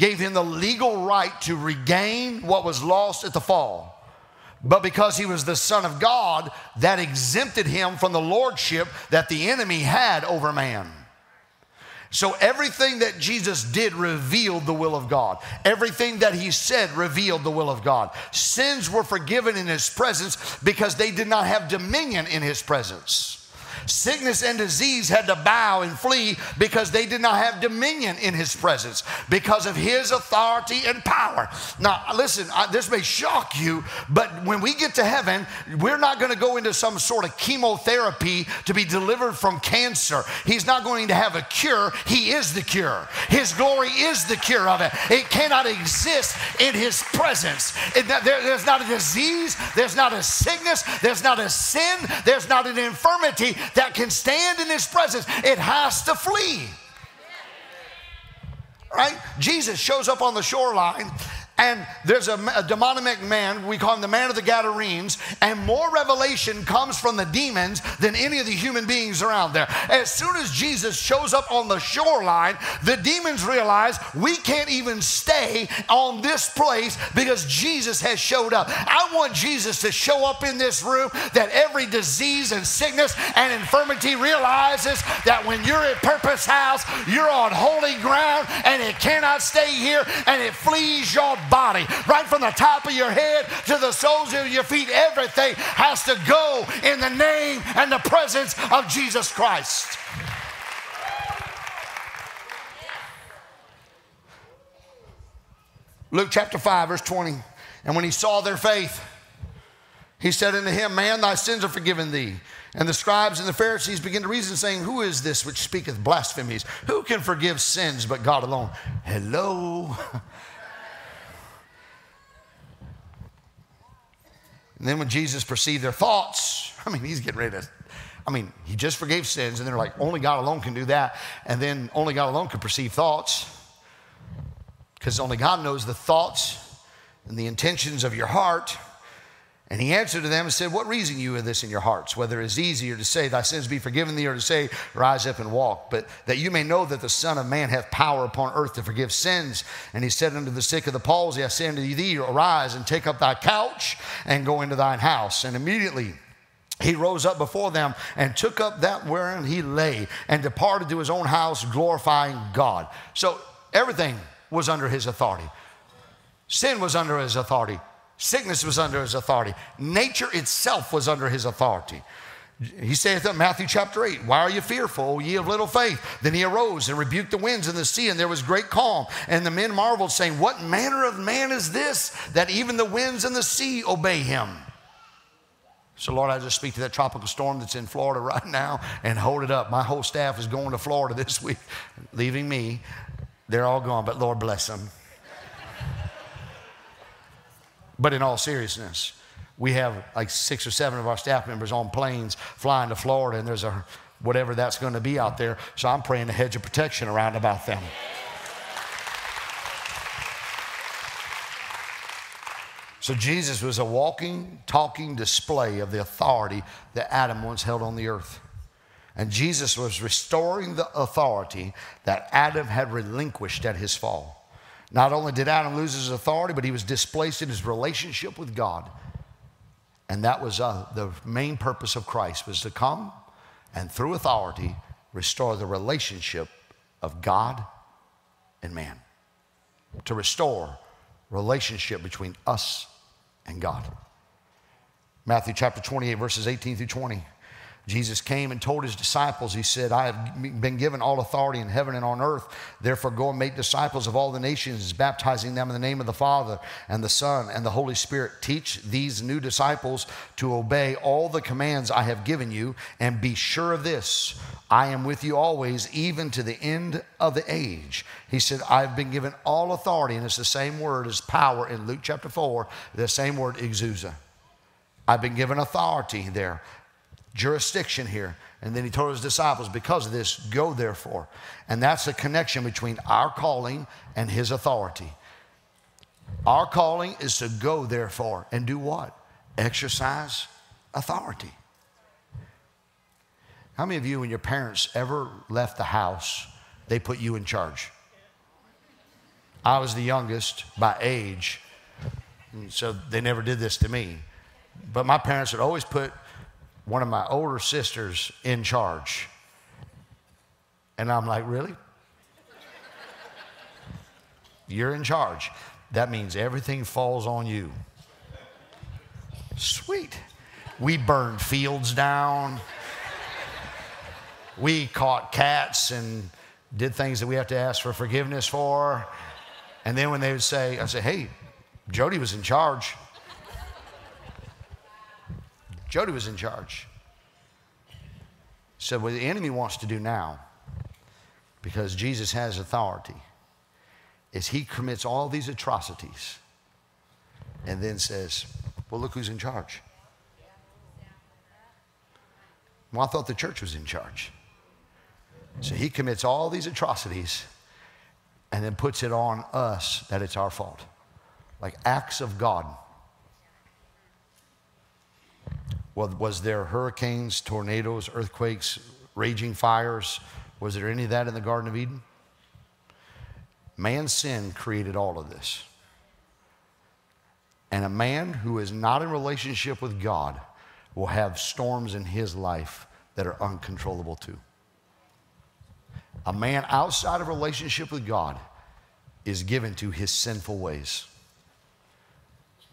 gave him the legal right to regain what was lost at the fall. But because he was the Son of God, that exempted him from the lordship that the enemy had over man. So everything that Jesus did revealed the will of God. Everything that he said revealed the will of God. Sins were forgiven in his presence because they did not have dominion in his presence. Sickness and disease had to bow and flee because they did not have dominion in his presence because of his authority and power. Now, listen, I, this may shock you, but when we get to heaven, we're not going to go into some sort of chemotherapy to be delivered from cancer. He's not going to have a cure, he is the cure. His glory is the cure of it. It cannot exist in his presence. It, there, there's not a disease, there's not a sickness, there's not a sin, there's not an infirmity that can stand in his presence, it has to flee. Right? Jesus shows up on the shoreline and there's a, a, demonic man, we call him the man of the Gadarenes, and more revelation comes from the demons than any of the human beings around there. As soon as Jesus shows up on the shoreline, the demons realize we can't even stay on this place because Jesus has showed up. I want Jesus to show up in this room that every disease and sickness and infirmity realizes that when you're at Purpose House, you're on holy ground and it cannot stay here and it flees your body. Right from the top of your head to the soles of your feet, everything has to go in the name and the presence of Jesus Christ. Luke chapter 5, verse 20. And when he saw their faith, he said unto him, Man, thy sins are forgiven thee. And the scribes and the Pharisees began to reason, saying, Who is this which speaketh blasphemies? Who can forgive sins but God alone? Hello. and then when Jesus perceived their thoughts, I mean, he's getting ready to, I mean, he just forgave sins, and they're like, only God alone can do that. And then only God alone can perceive thoughts, because only God knows the thoughts and the intentions of your heart. And he answered to them and said, What reason you of this in your hearts? Whether it is easier to say, Thy sins be forgiven thee, or to say, Rise up and walk. But that you may know that the Son of Man hath power upon earth to forgive sins. And he said unto the sick of the palsy, I say unto thee, Arise and take up thy couch and go into thine house. And immediately, he rose up before them and took up that wherein he lay and departed to his own house, glorifying God. So everything was under his authority. Sin was under his authority. Sickness was under his authority. Nature itself was under his authority. He saith in Matthew chapter 8, Why are you fearful, ye of little faith? Then he arose and rebuked the winds and the sea, and there was great calm. And the men marveled, saying, What manner of man is this, that even the winds and the sea obey him? So, Lord, I just speak to that tropical storm that's in Florida right now and hold it up. My whole staff is going to Florida this week, leaving me. They're all gone, but Lord bless them. But in all seriousness, we have like six or seven of our staff members on planes flying to Florida, and there's a whatever that's going to be out there. So I'm praying a hedge of protection around about them. So Jesus was a walking, talking display of the authority that Adam once held on the earth. And Jesus was restoring the authority that Adam had relinquished at his fall. Not only did Adam lose his authority, but he was displaced in his relationship with God. And that was uh, the main purpose of Christ was to come and through authority restore the relationship of God and man. To restore relationship between us and God. Matthew chapter 28 verses 18 through 20. Jesus came and told his disciples, He said, I have been given all authority in heaven and on earth. Therefore, go and make disciples of all the nations, baptizing them in the name of the Father and the Son and the Holy Spirit. Teach these new disciples to obey all the commands I have given you, and be sure of this I am with you always, even to the end of the age. He said, I've been given all authority, and it's the same word as power in Luke chapter 4, the same word, exousia. I've been given authority there jurisdiction here. And then he told his disciples, because of this, go therefore. And that's the connection between our calling and his authority. Our calling is to go therefore and do what? Exercise authority. How many of you, when your parents ever left the house, they put you in charge? I was the youngest by age, so they never did this to me. But my parents would always put one of my older sisters in charge. And I'm like, really? You're in charge. That means everything falls on you. Sweet. We burned fields down. We caught cats and did things that we have to ask for forgiveness for. And then when they would say, I say, hey, Jody was in charge. Jody was in charge. So, what the enemy wants to do now, because Jesus has authority, is he commits all these atrocities and then says, Well, look who's in charge. Well, I thought the church was in charge. So he commits all these atrocities and then puts it on us that it's our fault. Like acts of God. Was there hurricanes, tornadoes, earthquakes, raging fires? Was there any of that in the Garden of Eden? Man's sin created all of this. And a man who is not in relationship with God will have storms in his life that are uncontrollable too. A man outside of relationship with God is given to his sinful ways.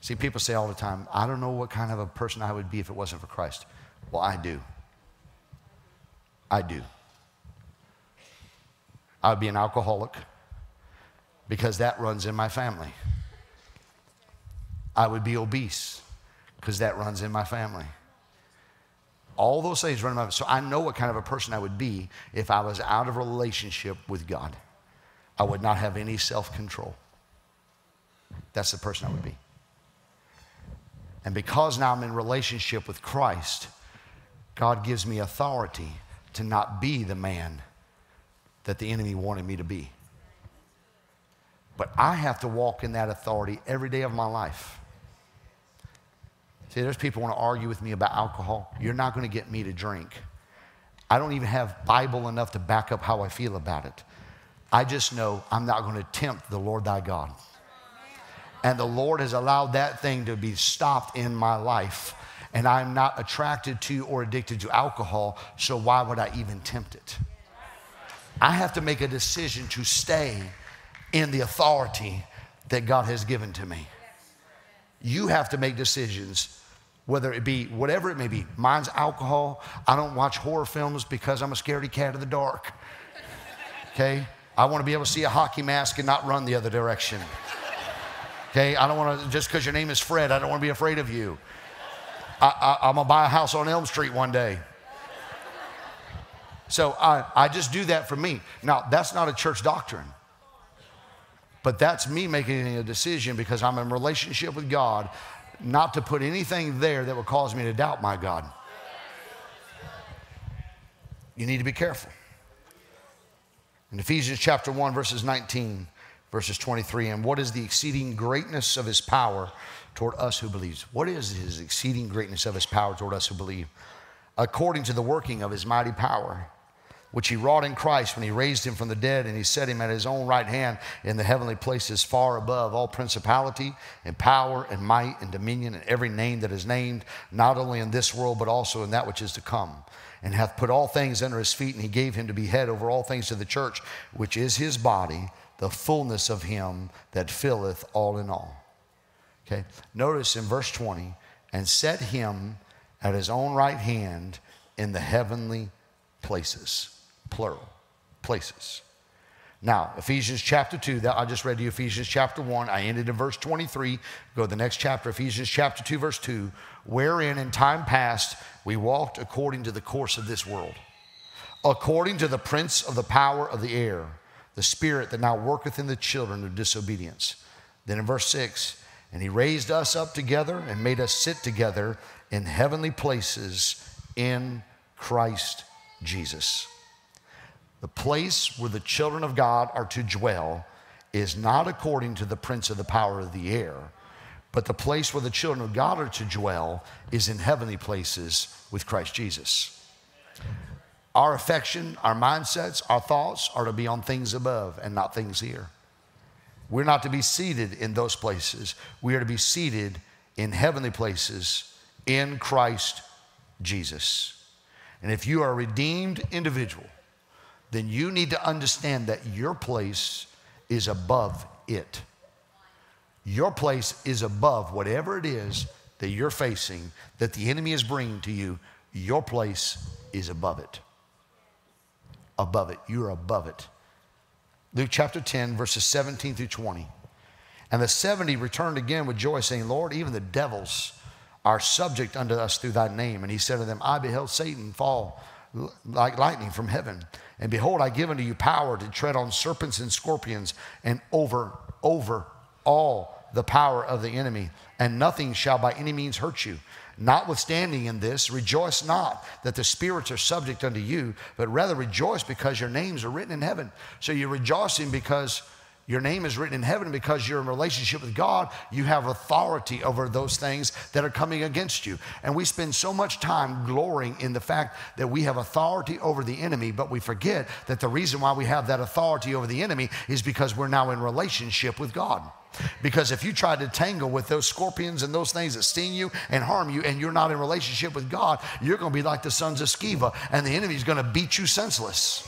See, people say all the time, I don't know what kind of a person I would be if it wasn't for Christ. Well, I do. I do. I would be an alcoholic because that runs in my family. I would be obese because that runs in my family. All those things run in my family. So I know what kind of a person I would be if I was out of relationship with God. I would not have any self control. That's the person I would be. And because now I'm in relationship with Christ, God gives me authority to not be the man that the enemy wanted me to be. But I have to walk in that authority every day of my life. See, there's people want to argue with me about alcohol. You're not going to get me to drink. I don't even have Bible enough to back up how I feel about it. I just know I'm not going to tempt the Lord thy God. And the Lord has allowed that thing to be stopped in my life. And I'm not attracted to or addicted to alcohol, so why would I even tempt it? I have to make a decision to stay in the authority that God has given to me. You have to make decisions, whether it be whatever it may be. Mine's alcohol. I don't watch horror films because I'm a scaredy cat of the dark. Okay? I want to be able to see a hockey mask and not run the other direction. Okay? I don't want to, just because your name is Fred, I don't want to be afraid of you. I, I'm going to buy a house on Elm Street one day. So I, I just do that for me. Now, that's not a church doctrine. But that's me making a decision because I'm in relationship with God not to put anything there that would cause me to doubt my God. You need to be careful. In Ephesians chapter 1, verses 19, verses 23, and what is the exceeding greatness of his power toward us who believe? What is his exceeding greatness of his power toward us who believe? According to the working of his mighty power which he wrought in Christ when he raised him from the dead and he set him at his own right hand in the heavenly places, far above all principality and power and might and dominion and every name that is named, not only in this world, but also in that which is to come. And hath put all things under his feet, and he gave him to be head over all things to the church, which is his body, the fullness of him that filleth all in all. Okay, notice in verse 20, and set him at his own right hand in the heavenly places plural, places. Now, Ephesians chapter 2, that I just read to you Ephesians chapter 1. I ended in verse 23. Go to the next chapter, Ephesians chapter 2, verse 2. Wherein in time past we walked according to the course of this world, according to the prince of the power of the air, the spirit that now worketh in the children of disobedience. Then in verse 6, and he raised us up together and made us sit together in heavenly places in Christ Jesus. The place where the children of God are to dwell is not according to the prince of the power of the air, but the place where the children of God are to dwell is in heavenly places with Christ Jesus. Our affection, our mindsets, our thoughts are to be on things above and not things here. We're not to be seated in those places. We are to be seated in heavenly places in Christ Jesus. And if you are a redeemed individual, then you need to understand that your place is above it. Your place is above whatever it is that you're facing, that the enemy is bringing to you. Your place is above it. Above it. You're above it. Luke chapter 10, verses 17 through 20. And the 70 returned again with joy, saying, Lord, even the devils are subject unto us through thy name. And he said to them, I beheld Satan fall like lightning from heaven. And behold, I give unto you power to tread on serpents and scorpions and over, over all the power of the enemy, and nothing shall by any means hurt you. Notwithstanding in this, rejoice not that the spirits are subject unto you, but rather rejoice because your names are written in heaven. So you're rejoicing because your name is written in heaven because you're in relationship with God. You have authority over those things that are coming against you. And we spend so much time glorying in the fact that we have authority over the enemy, but we forget that the reason why we have that authority over the enemy is because we're now in relationship with God. Because if you try to tangle with those scorpions and those things that sting you and harm you, and you're not in relationship with God, you're going to be like the sons of Sceva, and the enemy's going to beat you senseless.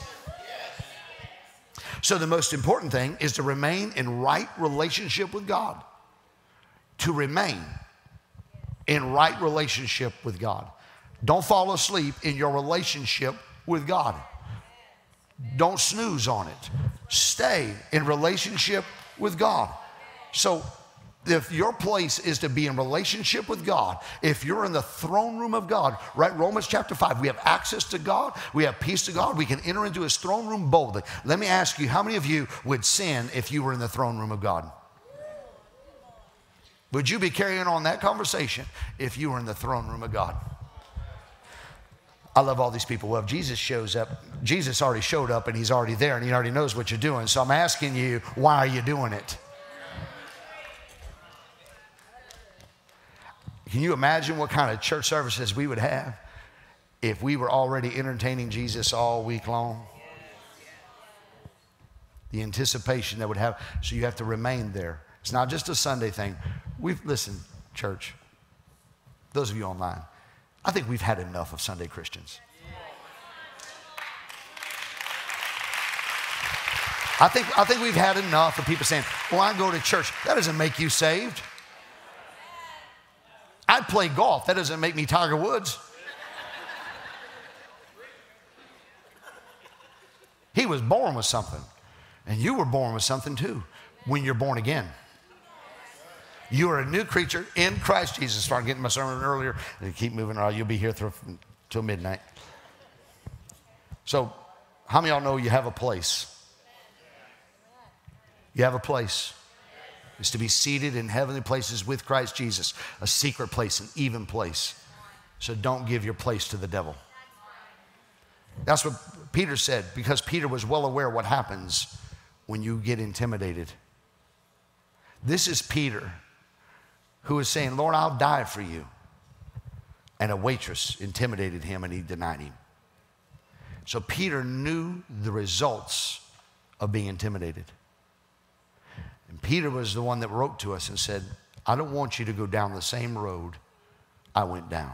So the most important thing is to remain in right relationship with God. To remain in right relationship with God. Don't fall asleep in your relationship with God. Don't snooze on it. Stay in relationship with God. So if your place is to be in relationship with God, if you're in the throne room of God, right? Romans chapter 5, we have access to God, we have peace to God, we can enter into his throne room boldly. Let me ask you, how many of you would sin if you were in the throne room of God? Would you be carrying on that conversation if you were in the throne room of God? I love all these people. Well, if Jesus shows up, Jesus already showed up and he's already there and he already knows what you're doing. So I'm asking you, why are you doing it? Can you imagine what kind of church services we would have if we were already entertaining Jesus all week long? The anticipation that would have, so you have to remain there. It's not just a Sunday thing. We've, listen, church, those of you online, I think we've had enough of Sunday Christians. I think, I think we've had enough of people saying, well, I go to church. That doesn't make you saved. I play golf. That doesn't make me Tiger Woods. He was born with something, and you were born with something too when you're born again. You are a new creature in Christ Jesus. Start getting my sermon earlier and keep moving around. You'll be here through, till midnight. So, how many of y'all know you have a place? You have a place is to be seated in heavenly places with Christ Jesus, a secret place, an even place. So don't give your place to the devil. That's what Peter said, because Peter was well aware what happens when you get intimidated. This is Peter who is saying, Lord, I'll die for you. And a waitress intimidated him and he denied him. So Peter knew the results of being intimidated. And Peter was the one that wrote to us and said, I don't want you to go down the same road I went down.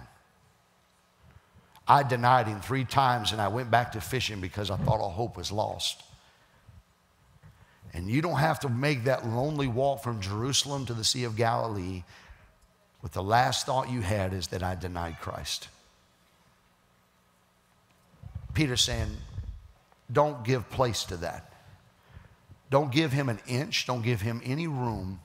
I denied him three times and I went back to fishing because I thought all hope was lost. And you don't have to make that lonely walk from Jerusalem to the Sea of Galilee with the last thought you had is that I denied Christ. Peter saying, don't give place to that. Don't give him an inch, don't give him any room.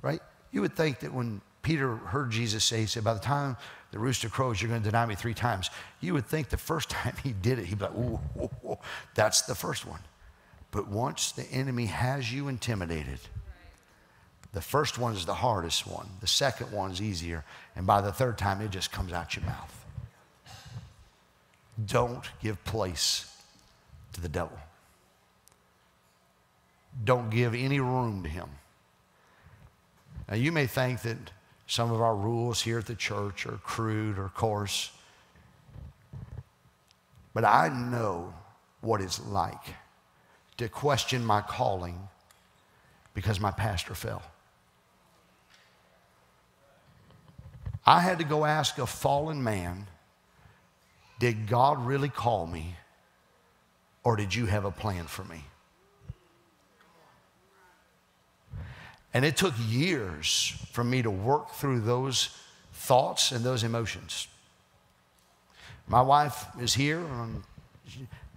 Right? You would think that when Peter heard Jesus say, he said, By the time the rooster crows, you're going to deny me three times. You would think the first time he did it, he'd be like, ooh, ooh, ooh. that's the first one. But once the enemy has you intimidated, the first one is the hardest one, the second one's easier, and by the third time, it just comes out your mouth. Don't give place to the devil. Don't give any room to him. Now, you may think that some of our rules here at the church are crude or coarse, but I know what it's like to question my calling because my pastor fell. I had to go ask a fallen man, Did God really call me, or did you have a plan for me? And it took years for me to work through those thoughts and those emotions. My wife is here. And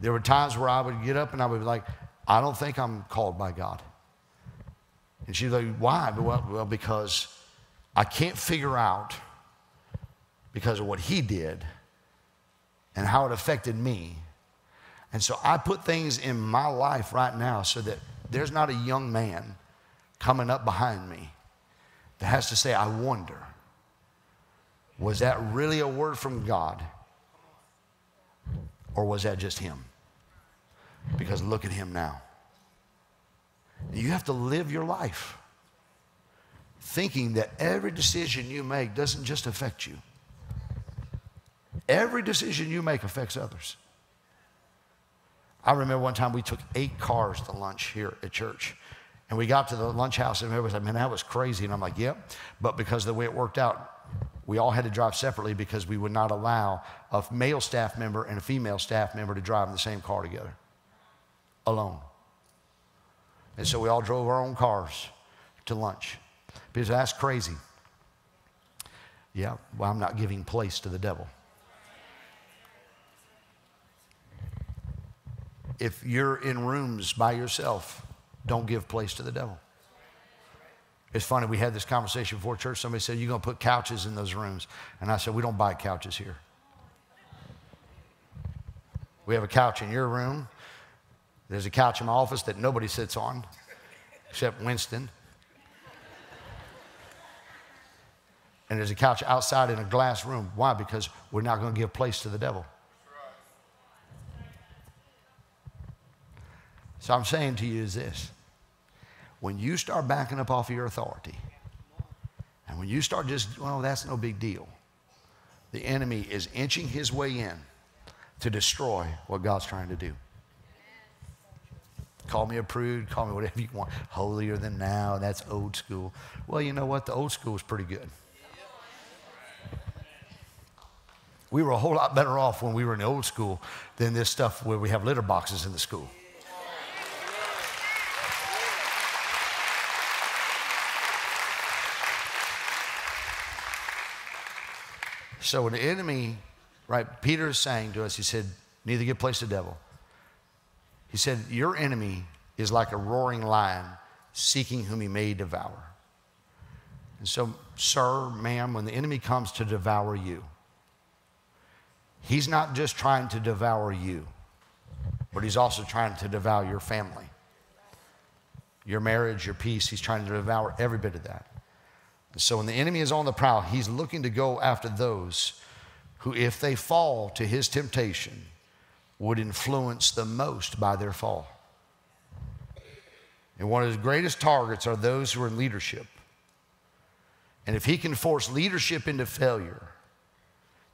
there were times where I would get up and I would be like, I don't think I'm called by God. And she's like, why? Well, well, because I can't figure out because of what he did and how it affected me. And so I put things in my life right now so that there's not a young man coming up behind me that has to say, I wonder, was that really a word from God? Or was that just him? Because look at him now. You have to live your life thinking that every decision you make doesn't just affect you. Every decision you make affects others. I remember one time we took eight cars to lunch here at church. And we got to the lunch house, and everybody said, Man, that was crazy. And I'm like, Yep. But because of the way it worked out, we all had to drive separately because we would not allow a male staff member and a female staff member to drive in the same car together. alone. And so we all drove our own cars to lunch. Because that's crazy. Yeah, well, I'm not giving place to the devil. If you're in rooms by yourself, don't give place to the devil. It's funny, we had this conversation before church. Somebody said, You're going to put couches in those rooms. And I said, We don't buy couches here. We have a couch in your room. There's a couch in my office that nobody sits on except Winston. And there's a couch outside in a glass room. Why? Because we're not going to give place to the devil. So I'm saying to you is this when you start backing up off of your authority, and when you start just, well, that's no big deal, the enemy is inching his way in to destroy what God's trying to do. Call me a prude, call me whatever you want. Holier than now, that's old school. Well, you know what? The old school was pretty good. We were a whole lot better off when we were in the old school than this stuff where we have litter boxes in the school. So the enemy, right, Peter is saying to us, he said, neither give place to the devil. He said, Your enemy is like a roaring lion seeking whom he may devour. And so, sir, ma'am, when the enemy comes to devour you, he's not just trying to devour you, but he's also trying to devour your family, your marriage, your peace. He's trying to devour every bit of that. So when the enemy is on the prowl, he's looking to go after those who, if they fall to his temptation, would influence the most by their fall. And one of his greatest targets are those who are in leadership. And if he can force leadership into failure,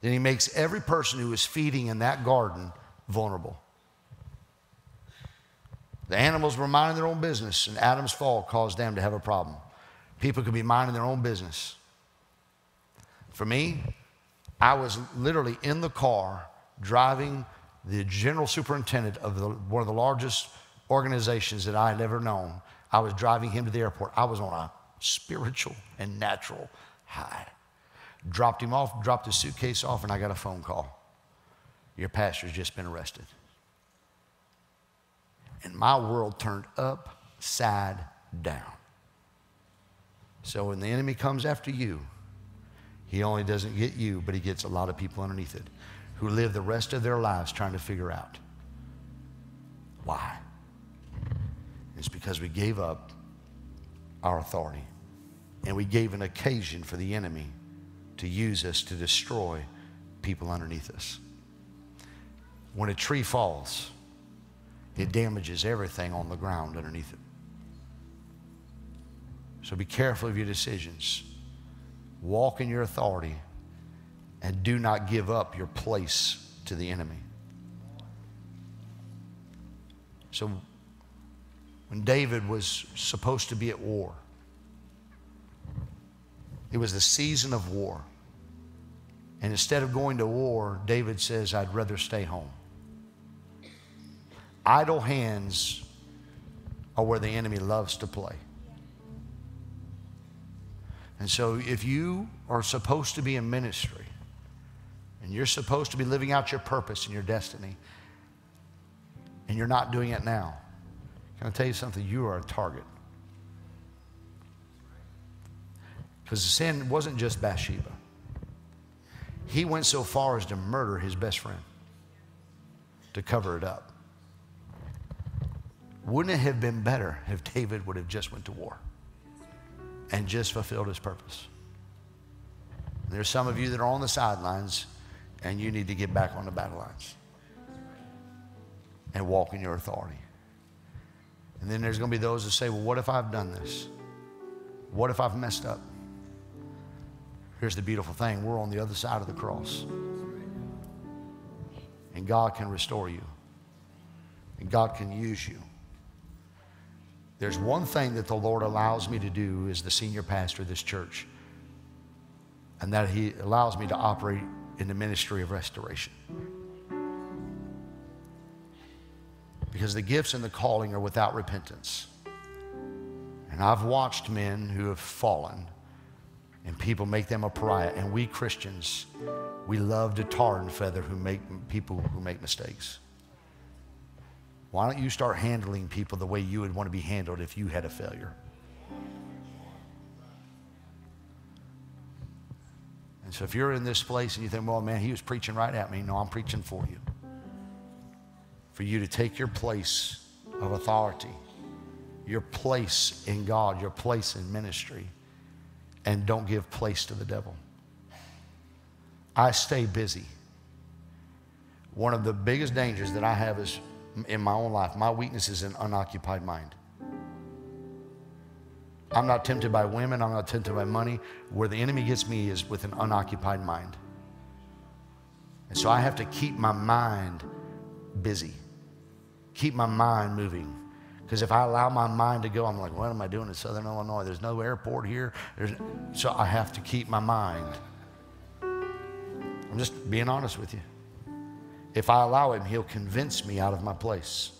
then he makes every person who is feeding in that garden vulnerable. The animals were minding their own business, and Adam's fall caused them to have a problem. People could be minding their own business. For me, I was literally in the car driving the general superintendent of the, one of the largest organizations that I had ever known. I was driving him to the airport. I was on a spiritual and natural high. Dropped him off, dropped his suitcase off, and I got a phone call. Your pastor's just been arrested. And my world turned upside down. So when the enemy comes after you, he only doesn't get you, but he gets a lot of people underneath it who live the rest of their lives trying to figure out why. It's because we gave up our authority and we gave an occasion for the enemy to use us to destroy people underneath us. When a tree falls, it damages everything on the ground underneath it. So be careful of your decisions. Walk in your authority and do not give up your place to the enemy. So when David was supposed to be at war, it was the season of war. And instead of going to war, David says, I'd rather stay home. Idle hands are where the enemy loves to play. And so, if you are supposed to be in ministry and you're supposed to be living out your purpose and your destiny, and you're not doing it now, can I tell you something? You are a target. Because the sin wasn't just Bathsheba, he went so far as to murder his best friend to cover it up. Wouldn't it have been better if David would have just went to war? And just fulfilled his purpose. There's some of you that are on the sidelines and you need to get back on the battle lines and walk in your authority. And then there's going to be those that say, well, what if I've done this? What if I've messed up? Here's the beautiful thing we're on the other side of the cross. And God can restore you, and God can use you. There's one thing that the Lord allows me to do as the senior pastor of this church, and that He allows me to operate in the ministry of restoration. because the gifts and the calling are without repentance. And I've watched men who have fallen, and people make them a pariah. And we Christians, we love to tar and feather who make people who make mistakes. Why don't you start handling people the way you would want to be handled if you had a failure? And so if you're in this place and you think, well, man, he was preaching right at me, no, I'm preaching for you. For you to take your place of authority, your place in God, your place in ministry, and don't give place to the devil. I stay busy. One of the biggest dangers that I have is in my own life, my weakness is an unoccupied mind. I'm not tempted by women, I'm not tempted by money. Where the enemy gets me is with an unoccupied mind. And so I have to keep my mind busy, keep my mind moving. Because if I allow my mind to go, I'm like, what am I doing in Southern Illinois? There's no airport here. There's, so I have to keep my mind. I'm just being honest with you. If I allow him, he'll convince me out of my place.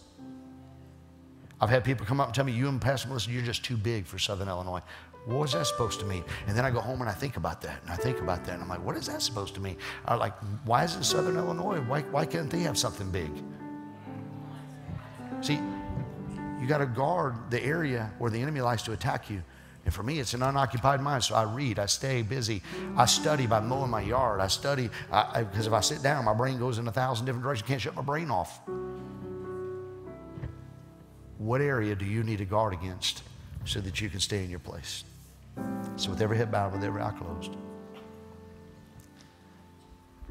I've had people come up and tell me, you and Pastor Melissa, you're just too big for Southern Illinois. What was that supposed to mean? And then I go home and I think about that, and I think about that, and I'm like, what is that supposed to mean? I'm like, why is it Southern Illinois? Why, why can't they have something big? See, you got to guard the area where the enemy likes to attack you. And for me, it's an unoccupied mind. So I read, I stay busy, I study by mowing my yard. I study because if I sit down, my brain goes in a thousand different directions. I can't shut my brain off. What area do you need to guard against so that you can stay in your place? So, with every head bowed, with every eye closed.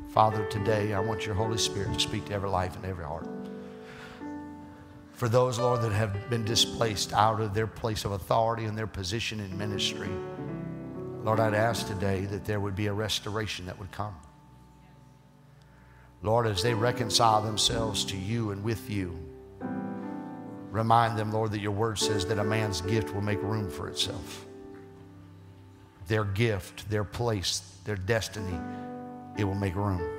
Father, today I want your Holy Spirit to speak to every life and every heart. For those, Lord, that have been displaced out of their place of authority and their position in ministry, Lord, I'd ask today that there would be a restoration that would come. Lord, as they reconcile themselves to you and with you, Remind them, Lord, that your word says that a man's gift will make room for itself. Their gift, their place, their destiny, it will make room.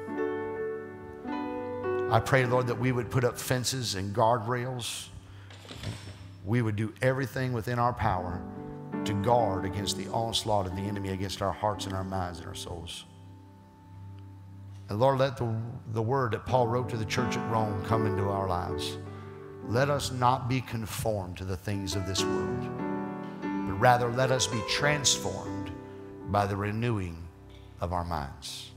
I pray, Lord, that we would put up fences and guardrails. We would do everything within our power to guard against the onslaught of the enemy against our hearts and our minds and our souls. And Lord, let the, the word that Paul wrote to the church at Rome come into our lives. Let us not be conformed to the things of this world, but rather let us be transformed by the renewing of our minds.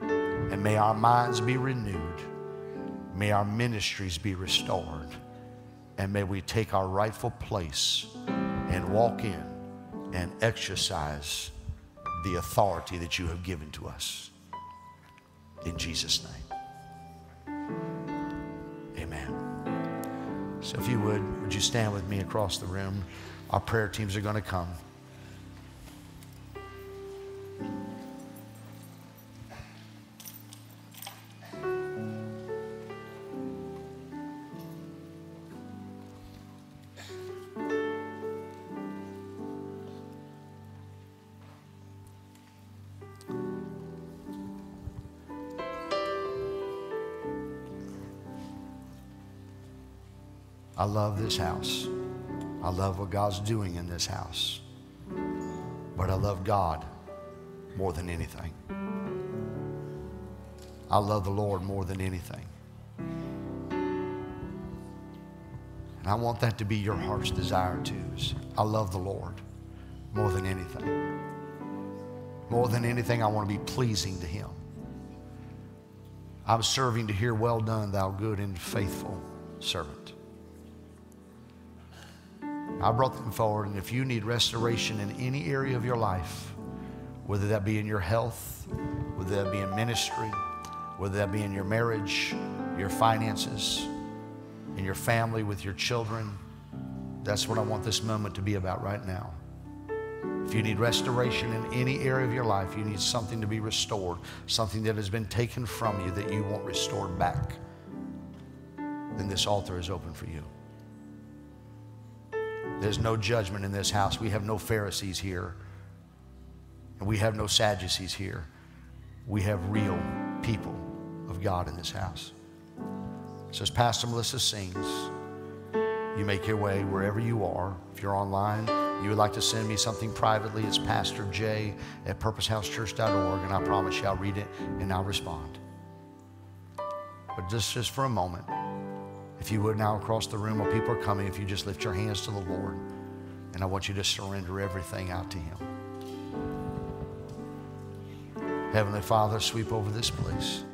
And may our minds be renewed, may our ministries be restored, and may we take our rightful place and walk in and exercise the authority that you have given to us. In Jesus' name. Amen. So if you would, would you stand with me across the room? Our prayer teams are going to come. I love this house. I love what God's doing in this house. But I love God more than anything. I love the Lord more than anything. And I want that to be your heart's desire too. Is I love the Lord more than anything. More than anything, I want to be pleasing to Him. I'm serving to hear, Well done, thou good and faithful servant. I brought them forward, and if you need restoration in any area of your life, whether that be in your health, whether that be in ministry, whether that be in your marriage, your finances, in your family, with your children, that's what I want this moment to be about right now. If you need restoration in any area of your life, you need something to be restored, something that has been taken from you that you want restored back, then this altar is open for you. There's no judgment in this house. We have no Pharisees here. And we have no Sadducees here. We have real people of God in this house. So as Pastor Melissa sings, you make your way wherever you are. If you're online, you would like to send me something privately, it's Pastor J at purposehousechurch.org, and I promise you I'll read it and I'll respond. But just, just for a moment, if you would now across the room while people are coming, if you just lift your hands to the Lord, and I want you to surrender everything out to Him. Heavenly Father, sweep over this place.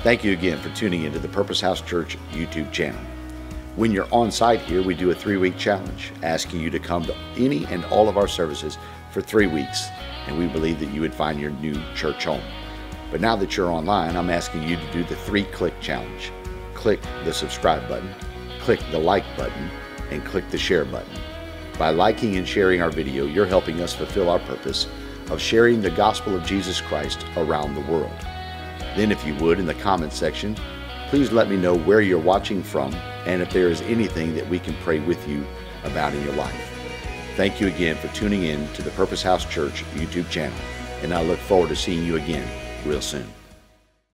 Thank you again for tuning into the Purpose House Church YouTube channel. When you're on site here, we do a three week challenge asking you to come to any and all of our services for three weeks, and we believe that you would find your new church home. But now that you're online, I'm asking you to do the three click challenge. Click the subscribe button, click the like button, and click the share button. By liking and sharing our video, you're helping us fulfill our purpose of sharing the gospel of Jesus Christ around the world. Then, if you would, in the comments section, please let me know where you're watching from and if there is anything that we can pray with you about in your life. Thank you again for tuning in to the Purpose House Church YouTube channel, and I look forward to seeing you again real soon.